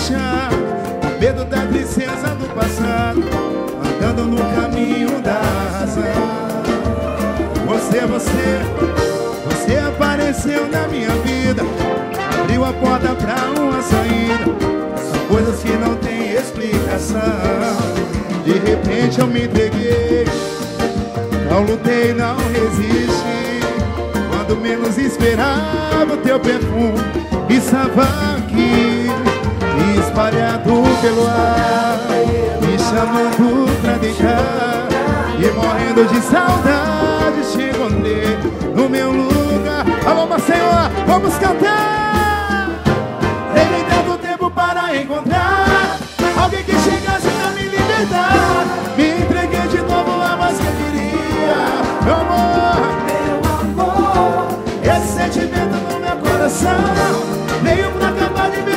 Fechado, com medo da tristeza do passado, andando no caminho da razão. Você, você, você apareceu na minha vida, abriu a porta pra uma saída. São coisas que não têm explicação. De repente eu me entreguei. Não lutei, não resisti Quando menos esperava o teu perfume Estava aqui Espalhado pelo ar Me chamando pra deitar E morrendo de saudade Te encontrei no meu lugar. Alô, Senhor, vamos cantar! Teve tanto tempo para encontrar Alguém que chegasse pra me libertar. Me entreguei de novo a mais que eu queria. Meu amor, Meu amor, esse sentimento no meu coração Veio pra acabar de a Me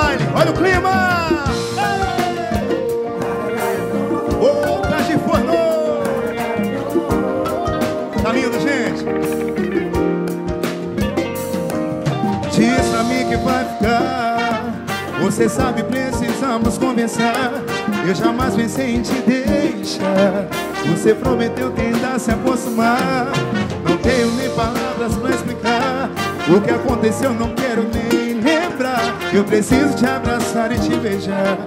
Você sabe, precisamos conversar. Eu jamais pensei em te deixar. Você prometeu tentar se aproximar. Não tenho nem palavras pra explicar. O que aconteceu, não quero nem lembrar. Eu preciso te abraçar e te beijar.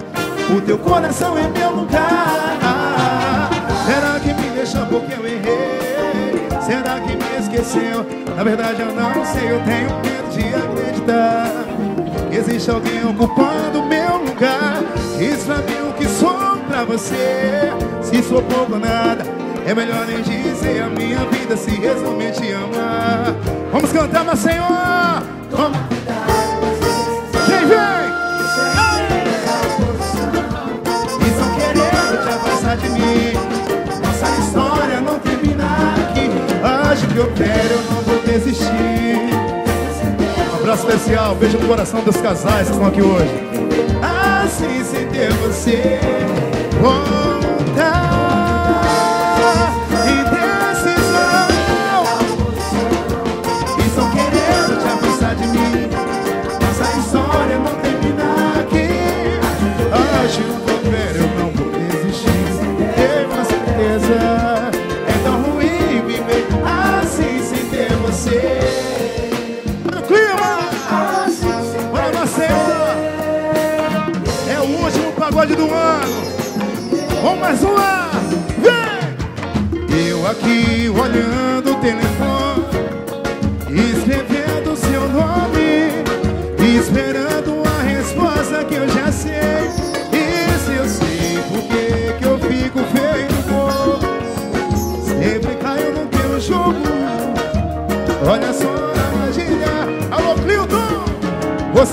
O teu coração é meu lugar. Será que me deixou porque eu errei? Será que me esqueceu? Na verdade eu não sei, eu tenho medo de que Existe alguém ocupando meu lugar Diz pra mim o que sou pra você. Se sou pouco ou nada É melhor nem dizer. A minha vida Se resume te amar. Vamos cantar, meu Senhor. Vamos. Quem vem? Estão querendo te afastar de mim. Nossa história não termina aqui. Acho que eu quero, eu não vou desistir abraço especial, beijo no coração dos casais que estão aqui hoje. Assim ter você. Voltar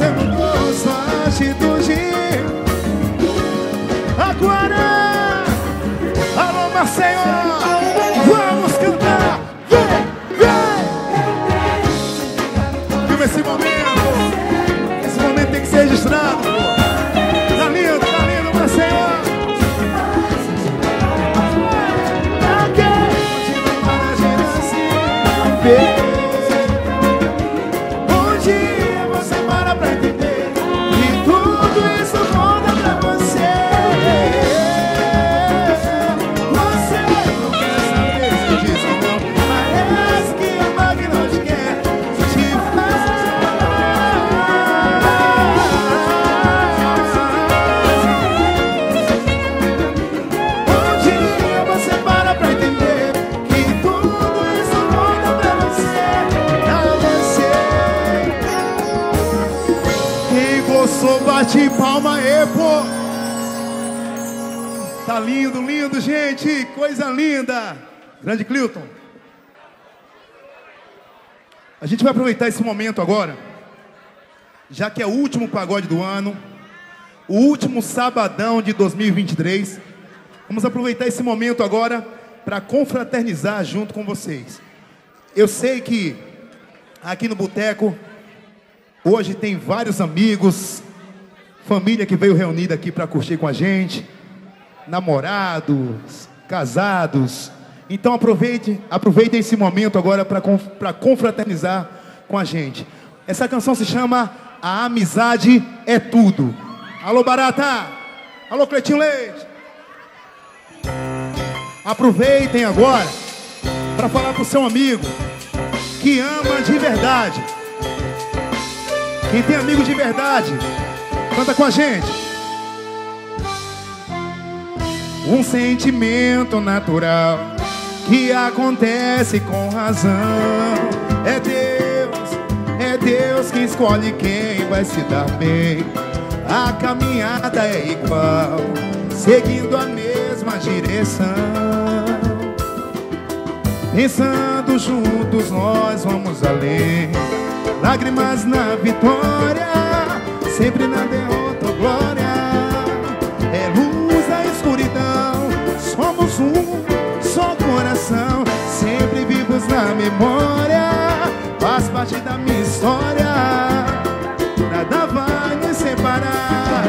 Você lindo, lindo, gente Coisa linda Grande Clilton A gente vai aproveitar esse momento agora Já que é o último pagode do ano o último sabadão de 2023. Vamos aproveitar esse momento agora para confraternizar junto com vocês. Eu sei que aqui no Boteco hoje tem vários amigos, família que veio reunida aqui para curtir com a gente, namorados, casados. Então aproveite, aproveitem esse momento agora para confraternizar com a gente. Essa canção se chama A Amizade é Tudo. Alô, Barata! Alô, Cleitinho Leite! Aproveitem agora para falar com o seu amigo que ama de verdade. Quem tem amigo de verdade, canta com a gente. Um sentimento natural que acontece com razão. É Deus, é Deus que escolhe quem vai se dar bem. A caminhada é igual, seguindo a mesma direção. Pensando juntos nós vamos além Lágrimas na vitória Sempre na derrota na memória Faz parte da minha história Nada vai nos separar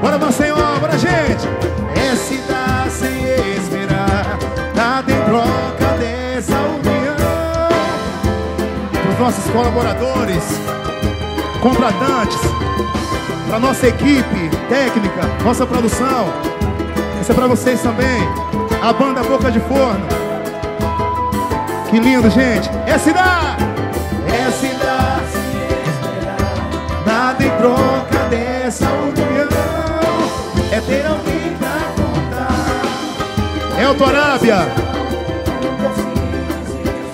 Bora, Maceió, bora, gente É se dar sem esperar Nada em troca dessa união Para os nossos colaboradores Contratantes Para nossa equipe técnica, nossa produção. Isso é para vocês também. A banda Boca de Forno. Que lindo, gente. É cidade. É cidade. Nada em troca dessa união. É ter alguém pra contar. É o Torábia.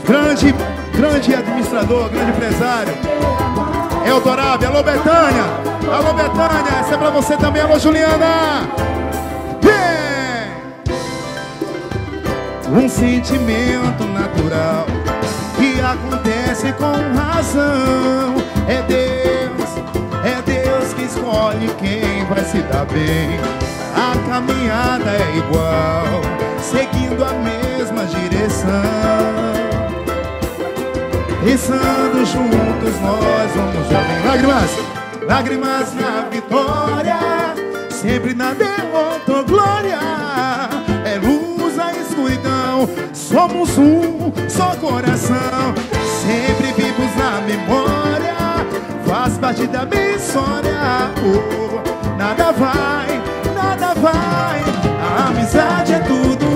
Grande, grande administrador, grande empresário. É o Torábia. Alô, Betânia. Alô, Betânia. Essa é pra você também. Alô, Juliana. Vem! Um sentimento natural que acontece com razão. É Deus, é Deus que escolhe quem vai se dar bem. A caminhada é igual, seguindo a mesma direção. Pensando juntos nós vamos além. Lágrimas, lágrimas na vitória, sempre na derrota ou glória. Somos um só coração. Sempre vivos na memória, faz parte da minha história. Oh, nada vai, nada vai. A amizade é tudo,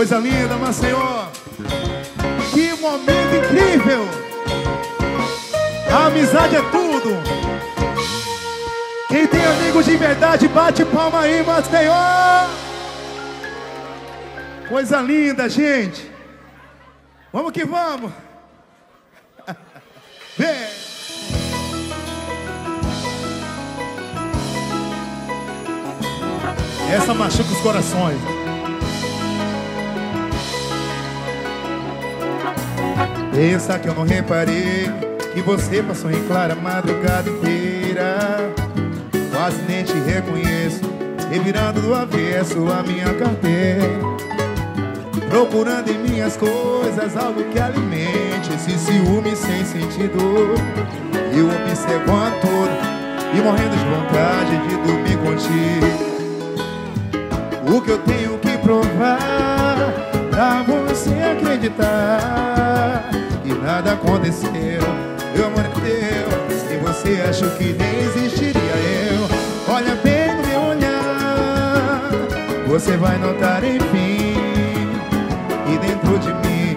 Coisa linda, Maceió. Que momento incrível. A amizade é tudo. Quem tem amigos de verdade, bate palma aí, Maceió. Coisa linda, gente. Vamos que vamos. Vem. Essa machuca os corações. Pensa que eu não reparei que você passou em clara madrugada inteira. Quase nem te reconheço, revirando do avesso a minha carteira. Procurando em minhas coisas algo que alimente esse ciúme sem sentido. Eu observo a todo e morrendo de vontade de dormir contigo. O que eu tenho que provar pra você acreditar nada aconteceu. Meu amor é teu, se você achou que nem existiria eu, olha bem no meu olhar, você vai notar enfim que dentro de mim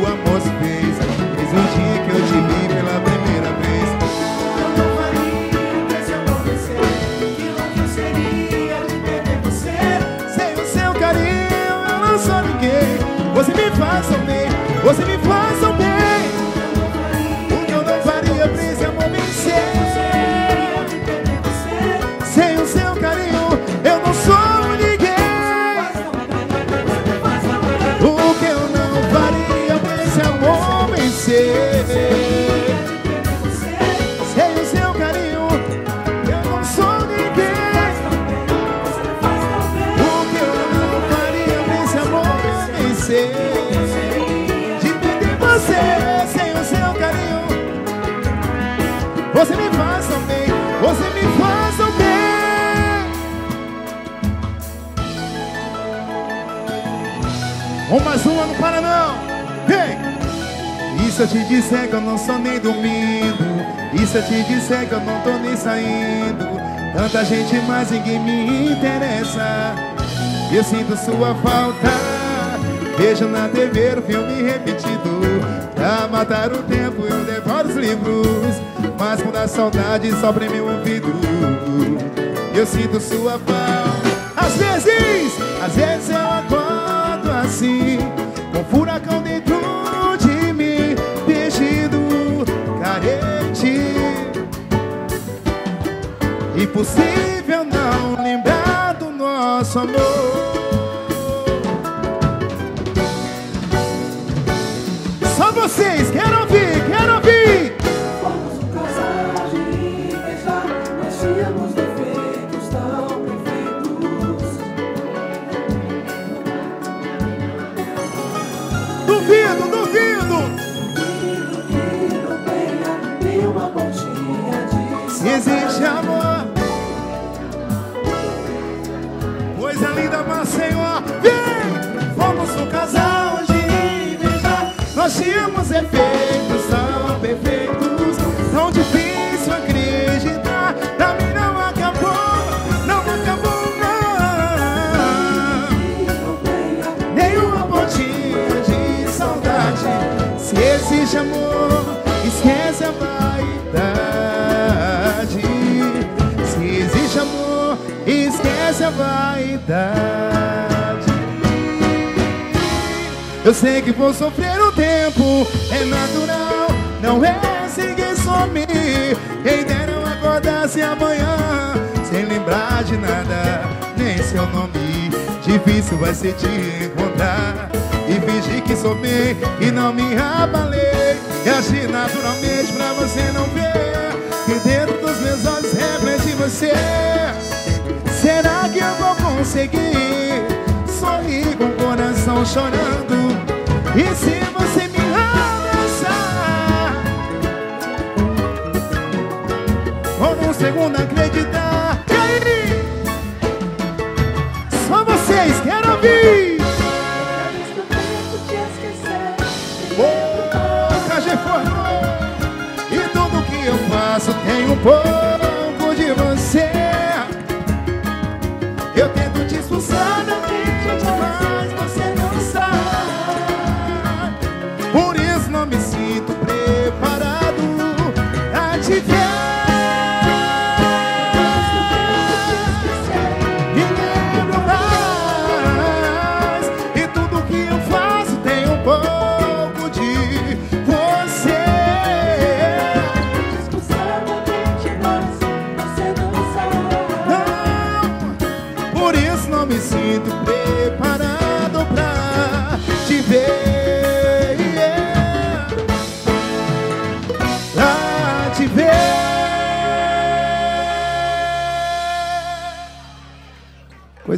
o amor se mais uma, não para não Vem! E se eu te disser que eu não sou nem dormindo E se eu te disser que eu não tô nem saindo. Tanta gente, mas ninguém me interessa. Eu sinto sua falta. Vejo na TV o filme repetido. Pra matar o tempo eu devoro os livros. Mas quando a saudade sobra em meu ouvido Eu sinto sua falta. Às vezes, às vezes eu nasci com um furacão dentro de mim, perdido, carente. Impossível não lembrar do nosso amor. Eu sei que vou sofrer um tempo, é natural, não é seguir sumir. Quem dera eu acordasse amanhã, sem lembrar de nada, nem seu nome. Difícil vai ser te encontrar e fingir que sou bem e não me abalei. E agir naturalmente pra você não ver que dentro dos meus olhos reflete você. Será que eu vou conseguir sorrir com o coração chorando? E se você me abraçar, ou num segundo acreditar? E aí? Só vocês, quero ouvir! Boca de forno E tudo que eu faço tem um pouco de você Eu tento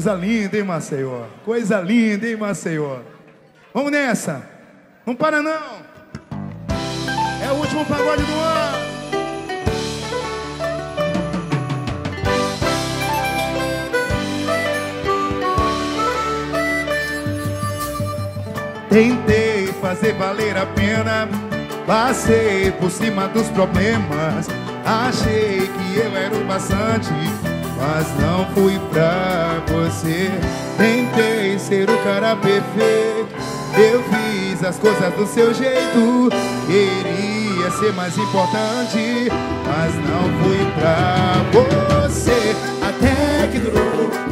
Coisa linda, hein, Maceió? Coisa linda, hein, Maceió? Vamos nessa! Não para, não! É o último pagode do ano! Tentei fazer valer a pena, passei por cima dos problemas. Achei que eu era o bastante, mas não fui pra você. Tentei ser o cara perfeito, eu fiz as coisas do seu jeito. Queria ser mais importante, mas não fui pra você. Até que durou.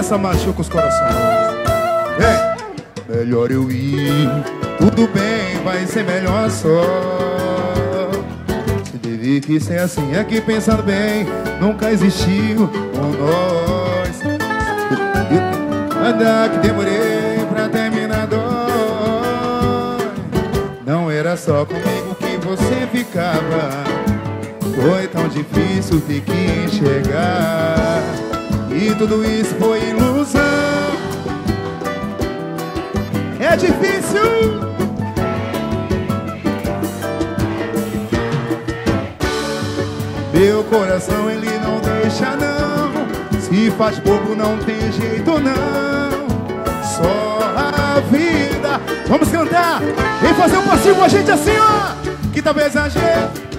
Essa machuca os corações. Vem Melhor eu ir Tudo bem, vai ser melhor só. Se teve que ser assim Aqui pensando bem Nunca existiu um nó Ainda que demorei pra terminar dói Não era só comigo que você ficava. Foi tão difícil ter que enxergar E tudo isso foi ilusão. É difícil. Meu coração ele não deixa não. Se faz pouco não tem jeito não. Só a vida. Vamos cantar Vem fazer um passinho com a gente assim ó. Que talvez a gente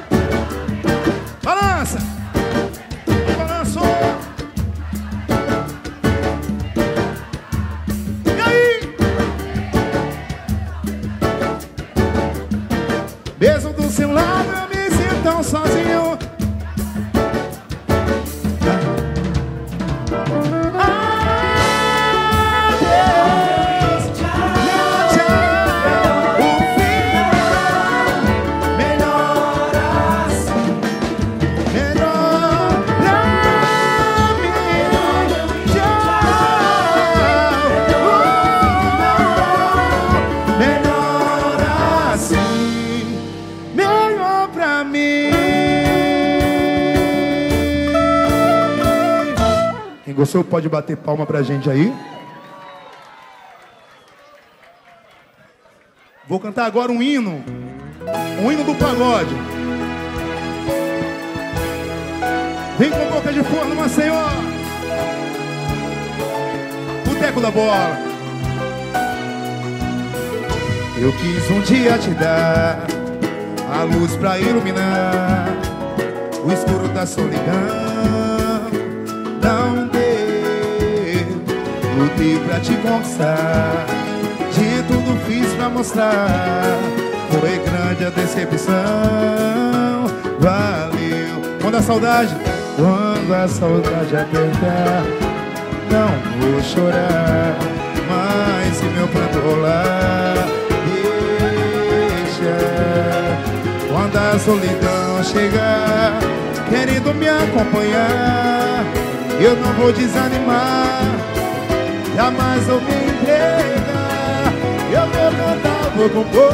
pode bater palma pra gente aí. Vou cantar agora um hino. Um hino do pagode. Vem com boca de forno, senhora. Boteco da bola. Eu quis um dia te dar a luz pra iluminar o escuro da solidão. Lutei pra te conquistar. De tudo fiz pra mostrar. Foi grande a decepção. Valeu. Quando a saudade, quando a saudade apertar, não vou chorar. Mas se meu pranto rolar, deixa. Quando a solidão chegar, querendo me acompanhar, eu não vou desanimar. Jamais vou me entregar. Eu vou cantar, vou compor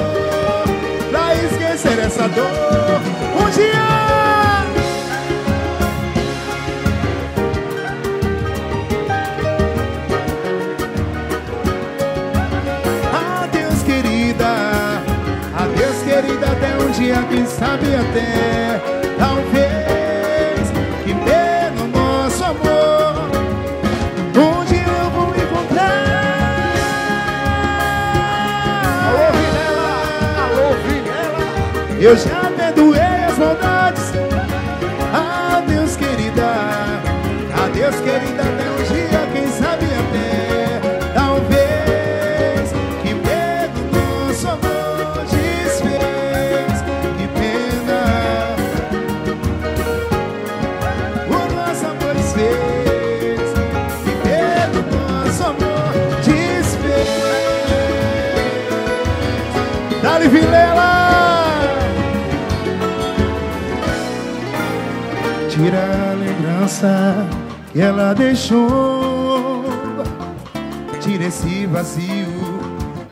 Pra esquecer essa dor. Um dia. Adeus querida. Adeus querida. Até um dia, quem sabe até Eu já perdoei as maldades. Adeus querida. Adeus querida lembrança que ela deixou. Tira esse vazio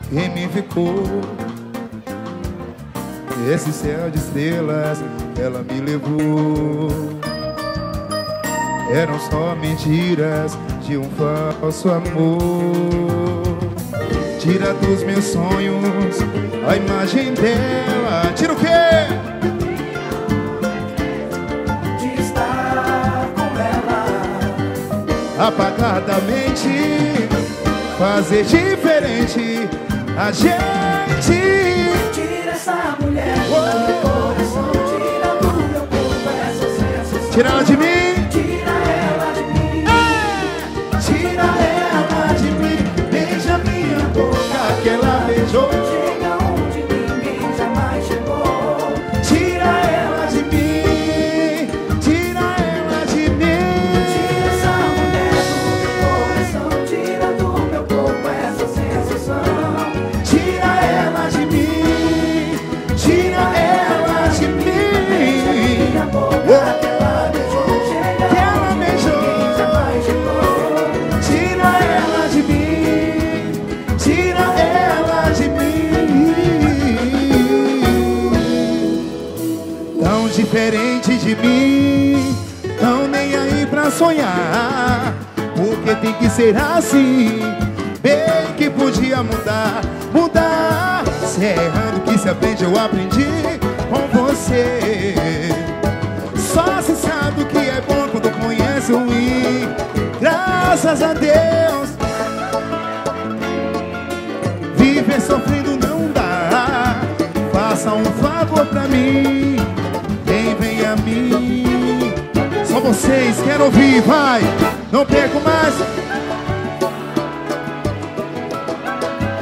que me ficou. Esse céu de estrelas ela me levou. Eram só mentiras de um falso amor. Tira dos meus sonhos a imagem dela. Tira o quê? Apagadamente fazer diferente a gente. Tira essa mulher do meu coração, tira do meu corpo essa sensação. Tira ela de mim, mim. Não nem aí pra sonhar Porque tem que ser assim. Bem que podia mudar, mudar. Se é errando que se aprende, eu aprendi com você. Só se sabe o que é bom quando conhece o ruim. Graças a Deus. Viver sofrendo não dá. Faça um favor pra mim. Vem, vem a mim. Só vocês, quero ouvir, vai. Não perco mais.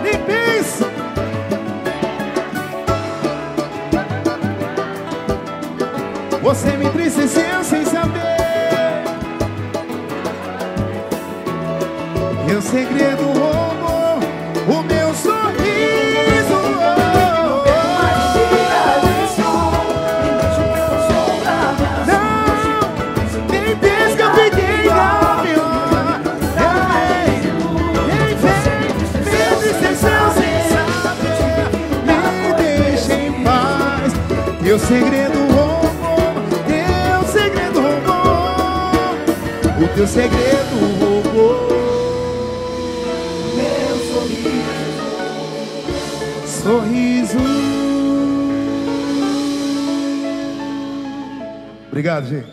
Limpeza. Você me entristeceu sem segredo roubou, teu segredo roubou, o teu segredo roubou. Meu sorriso, sorriso. Obrigado, gente.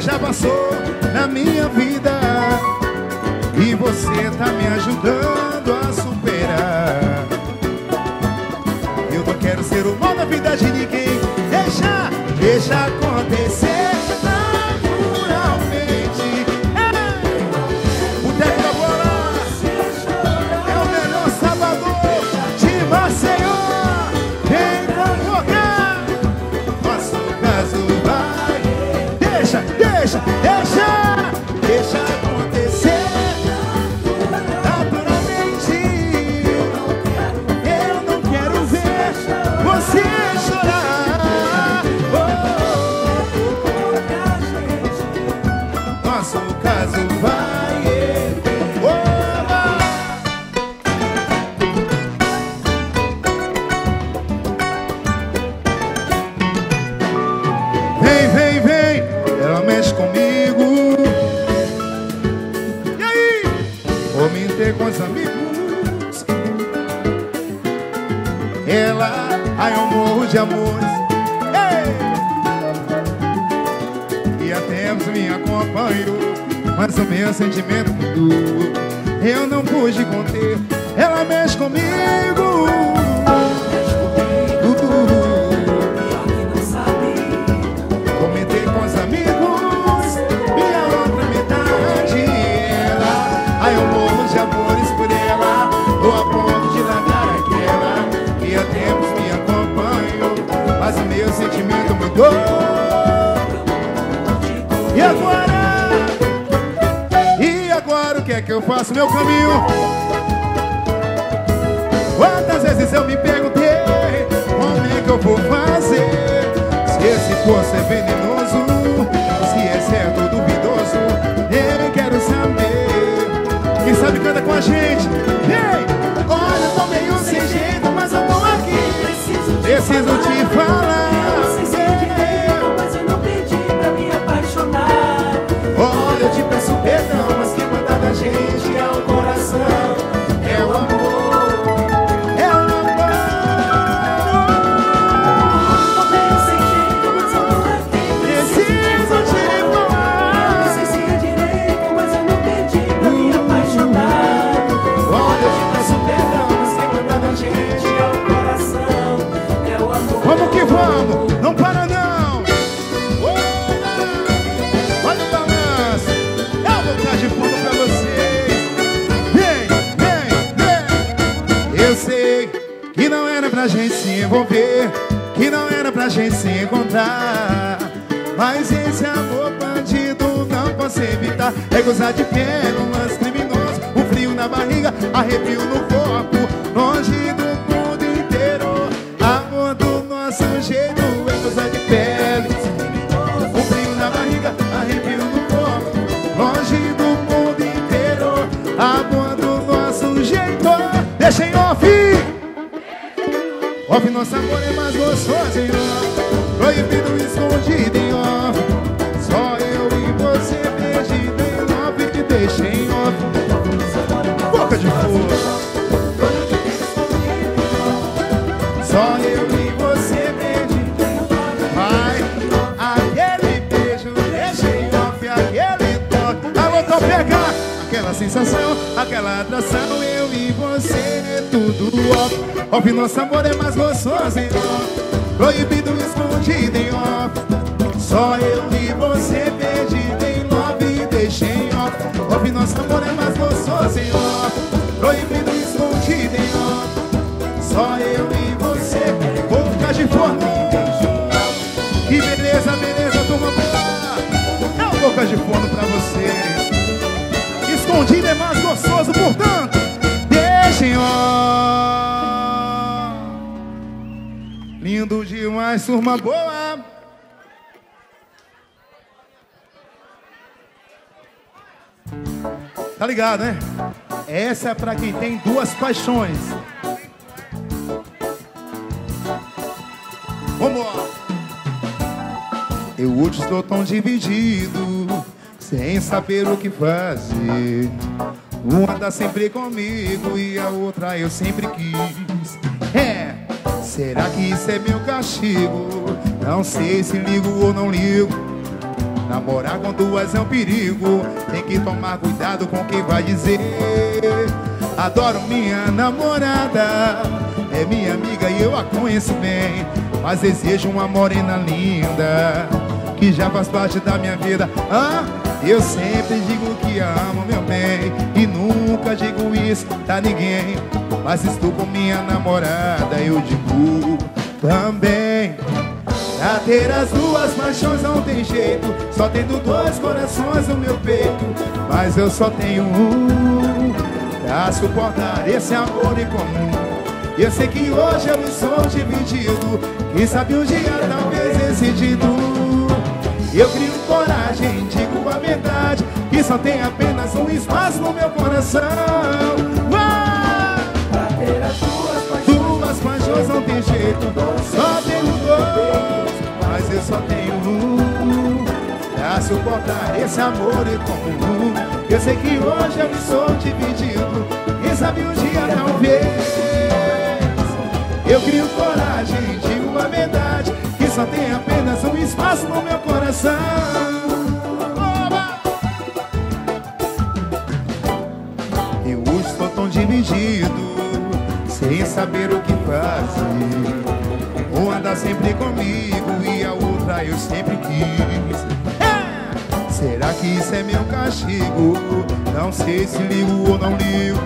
você já passou na minha vida. E você tá me ajudando a superar. Eu não quero ser o mal da vida de ninguém. Deixa, deixa acontecer. Aquela sensação, aquela atração, eu e você é tudo off. Off, nosso amor é mais gostoso em off. Proibido, escondido em off. Só eu e você perdido em love, deixa em off. Off, nosso amor é mais gostoso em off. Proibido, escondido em off. Só eu e você, boca de forno. Que beleza, beleza, turma boa. É uma boca de forno pra vocês. Escondido é mais gostoso, portanto, deixem ó. Lindo demais, turma boa. Tá ligado, né? Essa é pra quem tem duas paixões. Vambora! Eu hoje estou tão dividido, sem saber o que fazer. Uma tá sempre comigo e a outra eu sempre quis. É, será que isso é meu castigo? Não sei se ligo ou não ligo. Namorar com duas é um perigo, tem que tomar cuidado com quem vai dizer. Adoro minha namorada, é minha amiga e eu a conheço bem. Mas desejo uma morena linda, que já faz parte da minha vida. Ah, eu sempre digo que amo meu bem, e nunca digo isso pra ninguém. Mas estou com minha namorada, eu digo também. Pra ter as duas paixões não tem jeito Só tendo dois corações no meu peito Mas eu só tenho um Pra suportar esse amor em comum Eu sei que hoje eu sou dividido Quem sabe um dia talvez decidido Eu crio coragem, verdade Que só tem apenas um espaço no meu coração. Uau! Pra ter as duas paixões Duas paixões não tem jeito Só tenho dois Mas eu só tenho um. Pra suportar esse amor em comum Eu sei que hoje eu estou dividido Quem sabe um dia talvez. Eu crio coragem, digo a verdade Que só tem apenas um espaço no meu coração dividido, sem saber o que fazer. Uma anda sempre comigo e a outra eu sempre quis. É! Será que isso é meu castigo? Não sei se ligo ou não ligo.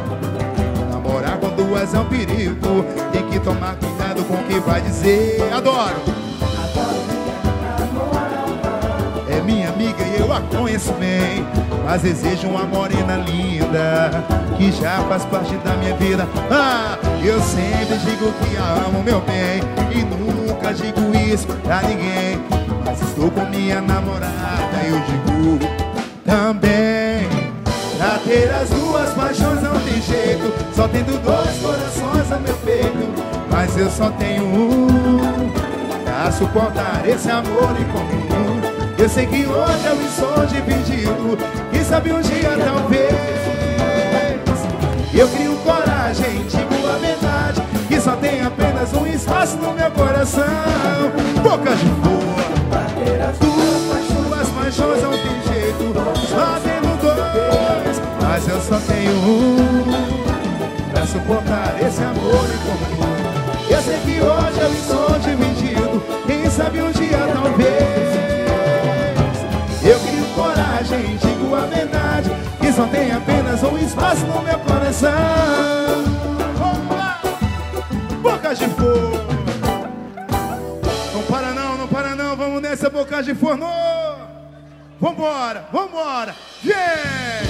Namorar com duas é um perigo. Tem que tomar cuidado com o que vai dizer. Adoro! Minha amiga e eu a conheço bem. Mas desejo uma morena linda Que já faz parte da minha vida. Ah, eu sempre digo que a amo meu bem E nunca digo isso pra ninguém. Mas estou com minha namorada Eu digo também. Pra ter as duas paixões não tem jeito Só tendo dois corações no meu peito. Mas eu só tenho um Pra suportar esse amor em comum Eu sei que hoje eu estou dividido Quem sabe um dia talvez. Eu crio coragem, digo a verdade Que só tem apenas um espaço no meu coração. Boca de fogo duas paixões não tem jeito Só tendo dois Mas eu só tenho um. Pra suportar esse amor em comum Eu sei que hoje eu estou dividido Quem sabe um só tem apenas um espaço no meu coração. Opa! Boca de forno. Não para não, não para não. Vamos nessa boca de forno. Vambora, vambora. Yeah!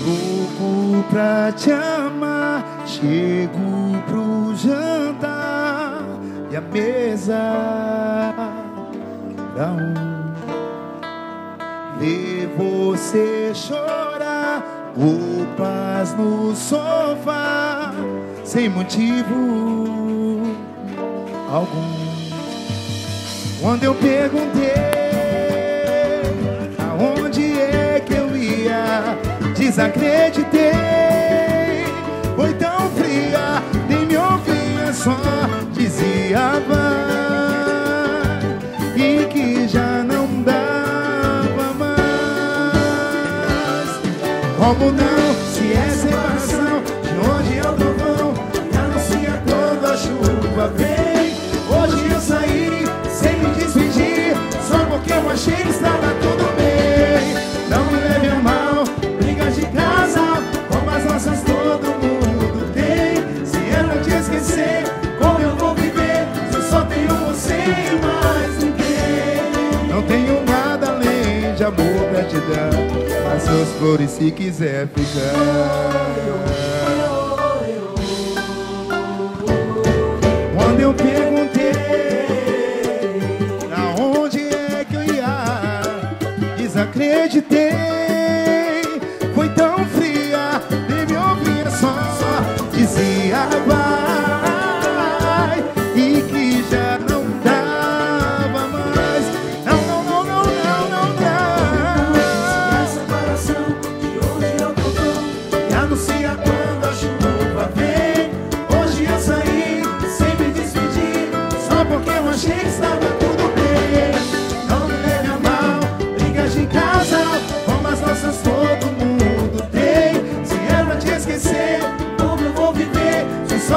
Louco pra te amar chego pro jantar e a mesa pra um ver você chorar, roupas no sofá, sem motivo algum. Quando eu perguntei aonde é que eu ia, desacreditei. Fria, nem me ouvia, só dizia vai e que já não dava mais. Como não, pra mas suas flores se quiser ficar. Quando eu perguntei aonde é que eu ia, desacreditei. Foi tão fria, nem me ouvia só, dizia vai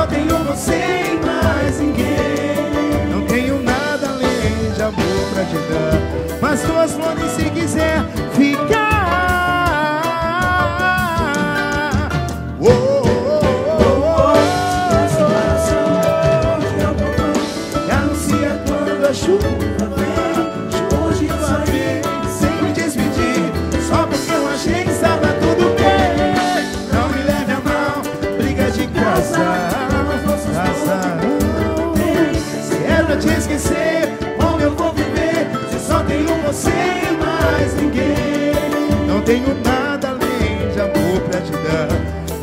tenho você e mais ninguém. Não tenho nada além de amor pra te dar, mas tuas flores se quiser ficar. Não te esquecer, como eu vou viver Se só tenho você e mais ninguém? Não tenho nada além de amor pra te dar.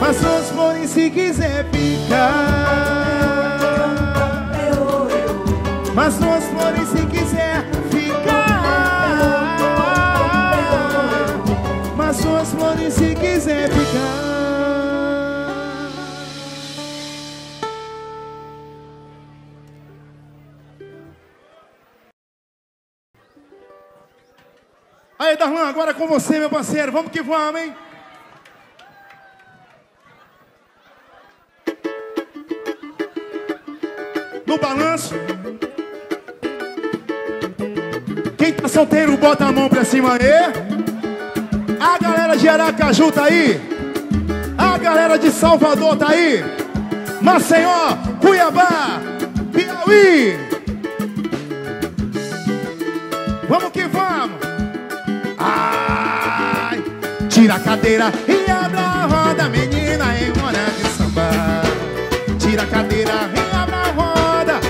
Mas suas flores se quiser ficar Darlan, agora com você, meu parceiro. Vamos que vamos, hein? no balanço. Quem tá solteiro, bota a mão pra cima aí. A galera de Aracaju tá aí. A galera de Salvador tá aí. Maceió, Cuiabá, Piauí. Vamos que vamos. Ai, tira a cadeira e abre a roda, menina, em hora de samba. Tira a cadeira e abre a roda.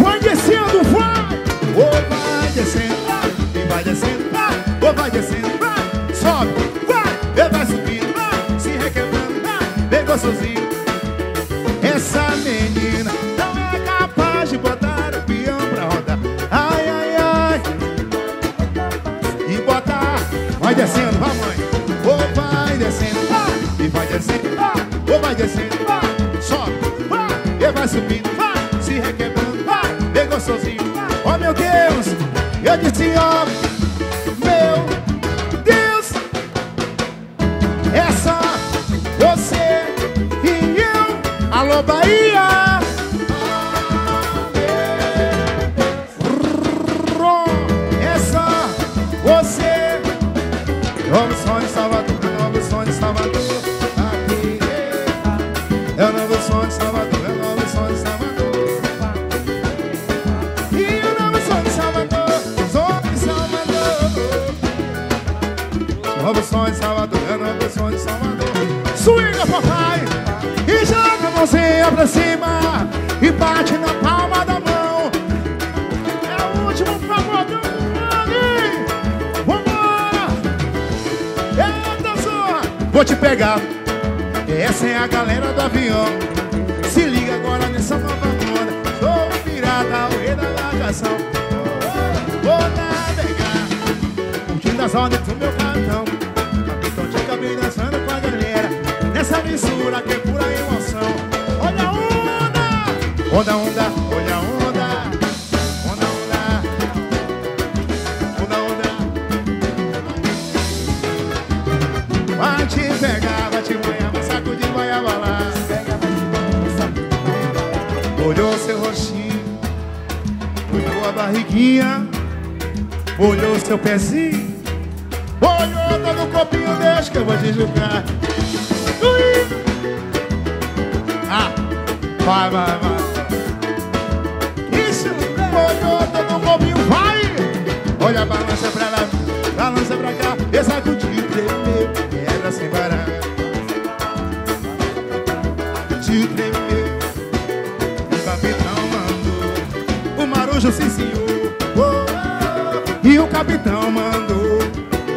Vai descendo, vai. Ou vai descendo, vai. Vai descendo, vai. Ou vai descendo, vai. Sobe, vai. E vai subindo, vai. Se requebrando, vai. Bem gostosinho. Essa menina não é capaz de botar Vai descendo, vai, mãe. Ou vai descendo, vai. E vai descendo, vai. Ou vai descendo, vai. Sobe, vai. E vai subindo, vai. Se requebrando, vai. Bem gostosinho. Oh, meu Deus. Eu disse, ó. meu Deus. É só você e eu. Alô, Bahia. Robson de Salvador, é Robson de Salvador. Suína, papai, e joga a mãozinha pra cima e bate na palma da mão. É o último pagodão do ano, hein? Vambora! Eita, só! Vou te pegar, essa é a galera do avião. Se liga agora nessa nova moda. Sou o pirata, o rei da largação. Vou navegar, curtindo as ondas do meu cartão. Nessa mistura que é pura emoção. Olha a onda! Onda, onda, olha a onda. Onda, onda. Onda, onda. Vai te pegar, vai te banhar, vai sacudir, vai abalar. Olhou seu rostinho, olhou a barriguinha, olhou seu pezinho, olhou todo o copinho, deixa que eu vou te julgar. Vai, vai, vai. Isso, olhou todo o copinho, vai! Olha, balança pra lá, balança pra cá, e sacudir, tremeu, quebra sem parar. Te tremeu, o capitão mandou, o marujo se senhor. Oh, e o capitão mandou,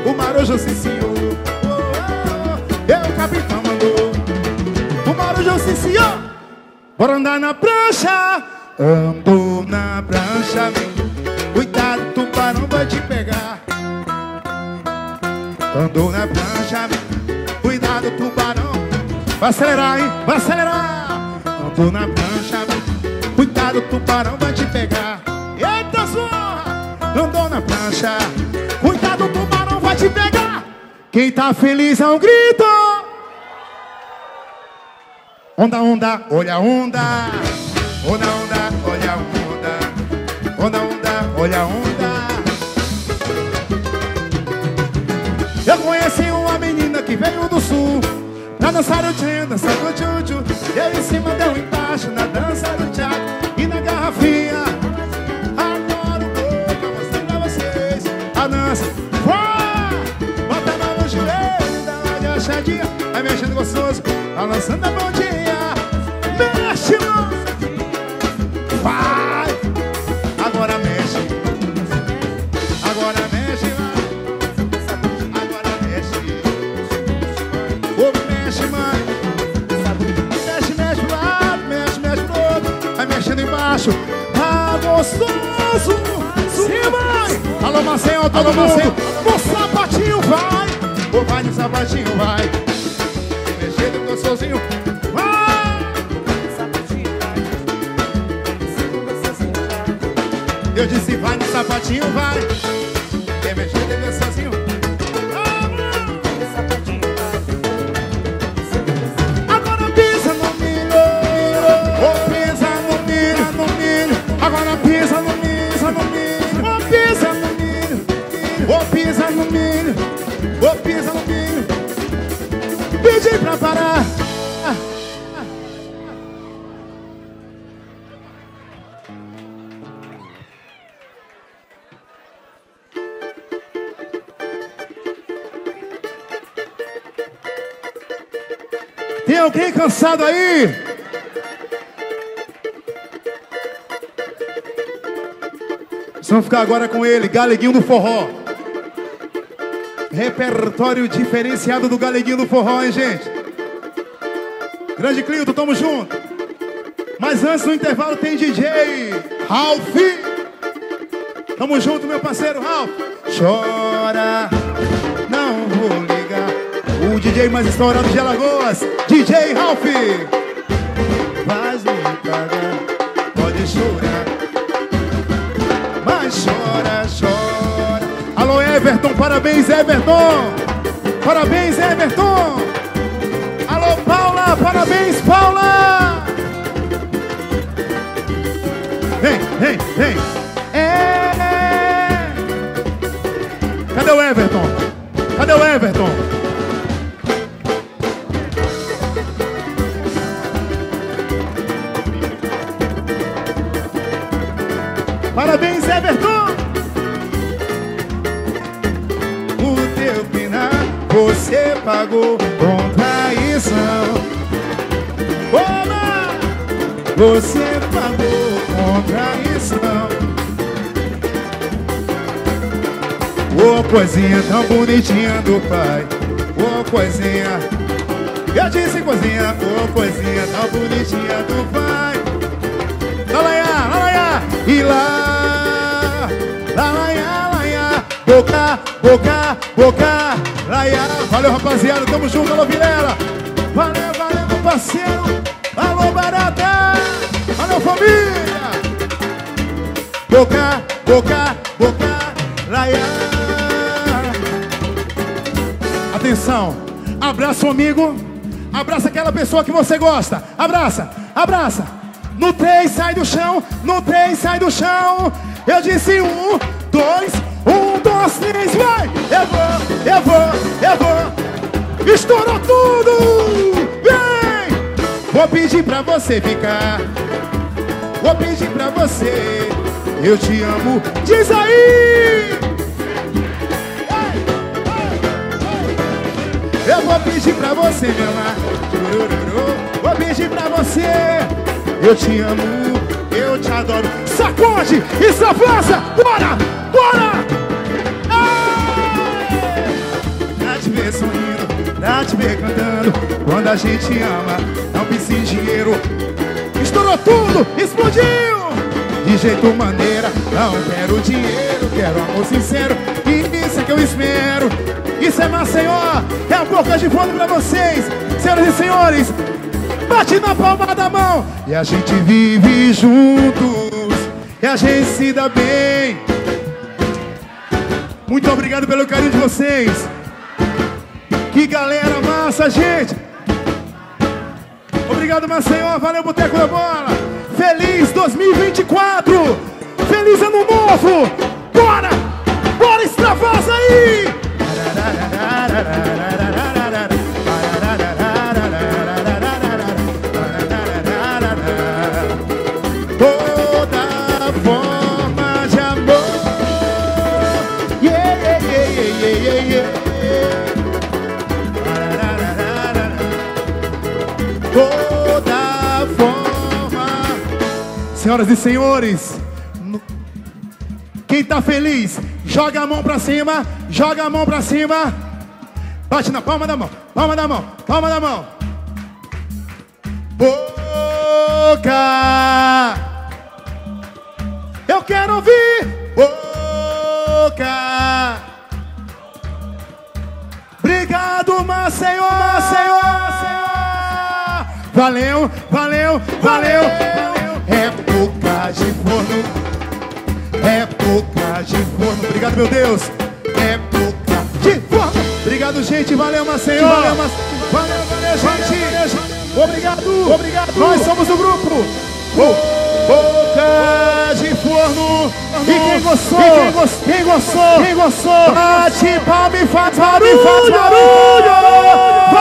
o marujo se senhor. Oh, e o capitão mandou, o marujo se senhor. Bora andar na prancha, andou na prancha. Cuidado, tubarão vai te pegar. Andou na prancha, cuidado, tubarão. Vai acelerar, hein? Vai acelerar. Andou na prancha, cuidado, tubarão vai te pegar. Eita, zorra! Andou na prancha, cuidado, tubarão vai te pegar. Quem tá feliz é um grito. Onda, onda, olha a onda. Onda, onda, olha a onda. Onda, onda, olha a onda. Eu conheci uma menina que veio do sul Pra dançar o tchan, dançar o tchutchu Eu em cima deu embaixo na dança do tchaco E na garrafinha Agora o vou mostrar pra vocês A dança Vai! Bota a mão no joelho, dá uma de achadinha Vai mexendo gostoso, balançando a bundinha Mexe, Vai! Agora mexe. Agora mexe, vai Agora mexe. Ô, mexe, mãe. Mexe, mexe pro lado Mexe, mexe pro outro. Vai mexendo embaixo. Tá gostoso Sim, mãe. Alô, Marcelo, todo mundo No sapatinho, vai. Ô, vai no sapatinho, vai. Mexendo gostosinho Eu disse vai no sapatinho, vai. Quer mexer, deve sozinho cansado aí? Nós vamos ficar agora com ele, Galeguinho do Forró. Repertório diferenciado do Galeguinho do Forró, hein, gente? Grande Clilton, tamo junto. Mas antes do intervalo tem DJ Ralph. Tamo junto, meu parceiro Ralph. Chora, não vou ligar. O DJ mais estourado de Alagoas, DJ Ralph. Mas pagar, pode chorar. Mas chora, chora. Alô, Everton, parabéns, Everton. Parabéns, Everton. Alô, Paula, parabéns, Paula. Vem, vem, vem. É. Cadê o Everton? Cadê o Everton? Parabéns, Everton! O teu pinar você pagou com traição. Oba! Você pagou com traição. Ô coisinha tão bonitinha do pai. Ô coisinha. Eu disse coisinha, ô coisinha tão bonitinha do pai. Lalaiá, lalaiá, e lá, lalaiá, laiá, boca, boca, boca, laiá. Valeu, rapaziada, tamo junto, alô, Vilela. Valeu, valeu, meu parceiro. Alô, Barata. Valeu, família. Boca, boca, boca, laiá. Atenção, abraça o amigo, abraça aquela pessoa que você gosta. Abraça, abraça. No três, sai do chão. No três, sai do chão. Eu disse um, dois, um, dois, três, vai. Eu vou, eu vou, eu vou. Estourou tudo. Vem. Vou pedir pra você ficar. Vou pedir pra você. Eu te amo. Diz aí. Eu vou pedir pra você me amar. Vou pedir pra você. Eu te amo, eu te adoro. Sacode extravasa. Bora, bora. Pra te ver sorrindo, pra te ver cantando. Quando a gente ama, não precisa de dinheiro. Estourou tudo, explodiu. De jeito maneira, não quero dinheiro, quero amor sincero. E isso é que eu espero. Isso é Maceió, é a boca de fome pra vocês, senhoras e senhores. Bate na palma da mão e a gente vive juntos e a gente se dá bem. Muito obrigado pelo carinho de vocês. Que galera massa, gente. Obrigado, Maceió. Valeu, Boteco da Bola. Feliz 2024. Feliz Ano Novo. Bora! Bora, extravasa aí! Senhoras e senhores, quem tá feliz, joga a mão pra cima, joga a mão pra cima. Bate na palma da mão, palma da mão, palma da mão. Boca. Eu quero ouvir. Boca. Obrigado, Maceió, Maceió, Maceió. Valeu, valeu, valeu, valeu. Época de forno. Época de forno. Obrigado, meu Deus. Época de forno. Obrigado, gente. Valeu, Maceió. Valeu, Maceió. Valeu, valeu, gente. Obrigado, obrigado. Nós somos o grupo. Boca de forno. E quem gostou? quem gostou? Quem gostou? Quem gostou? Bate palma e faz barulho. Faz barulho.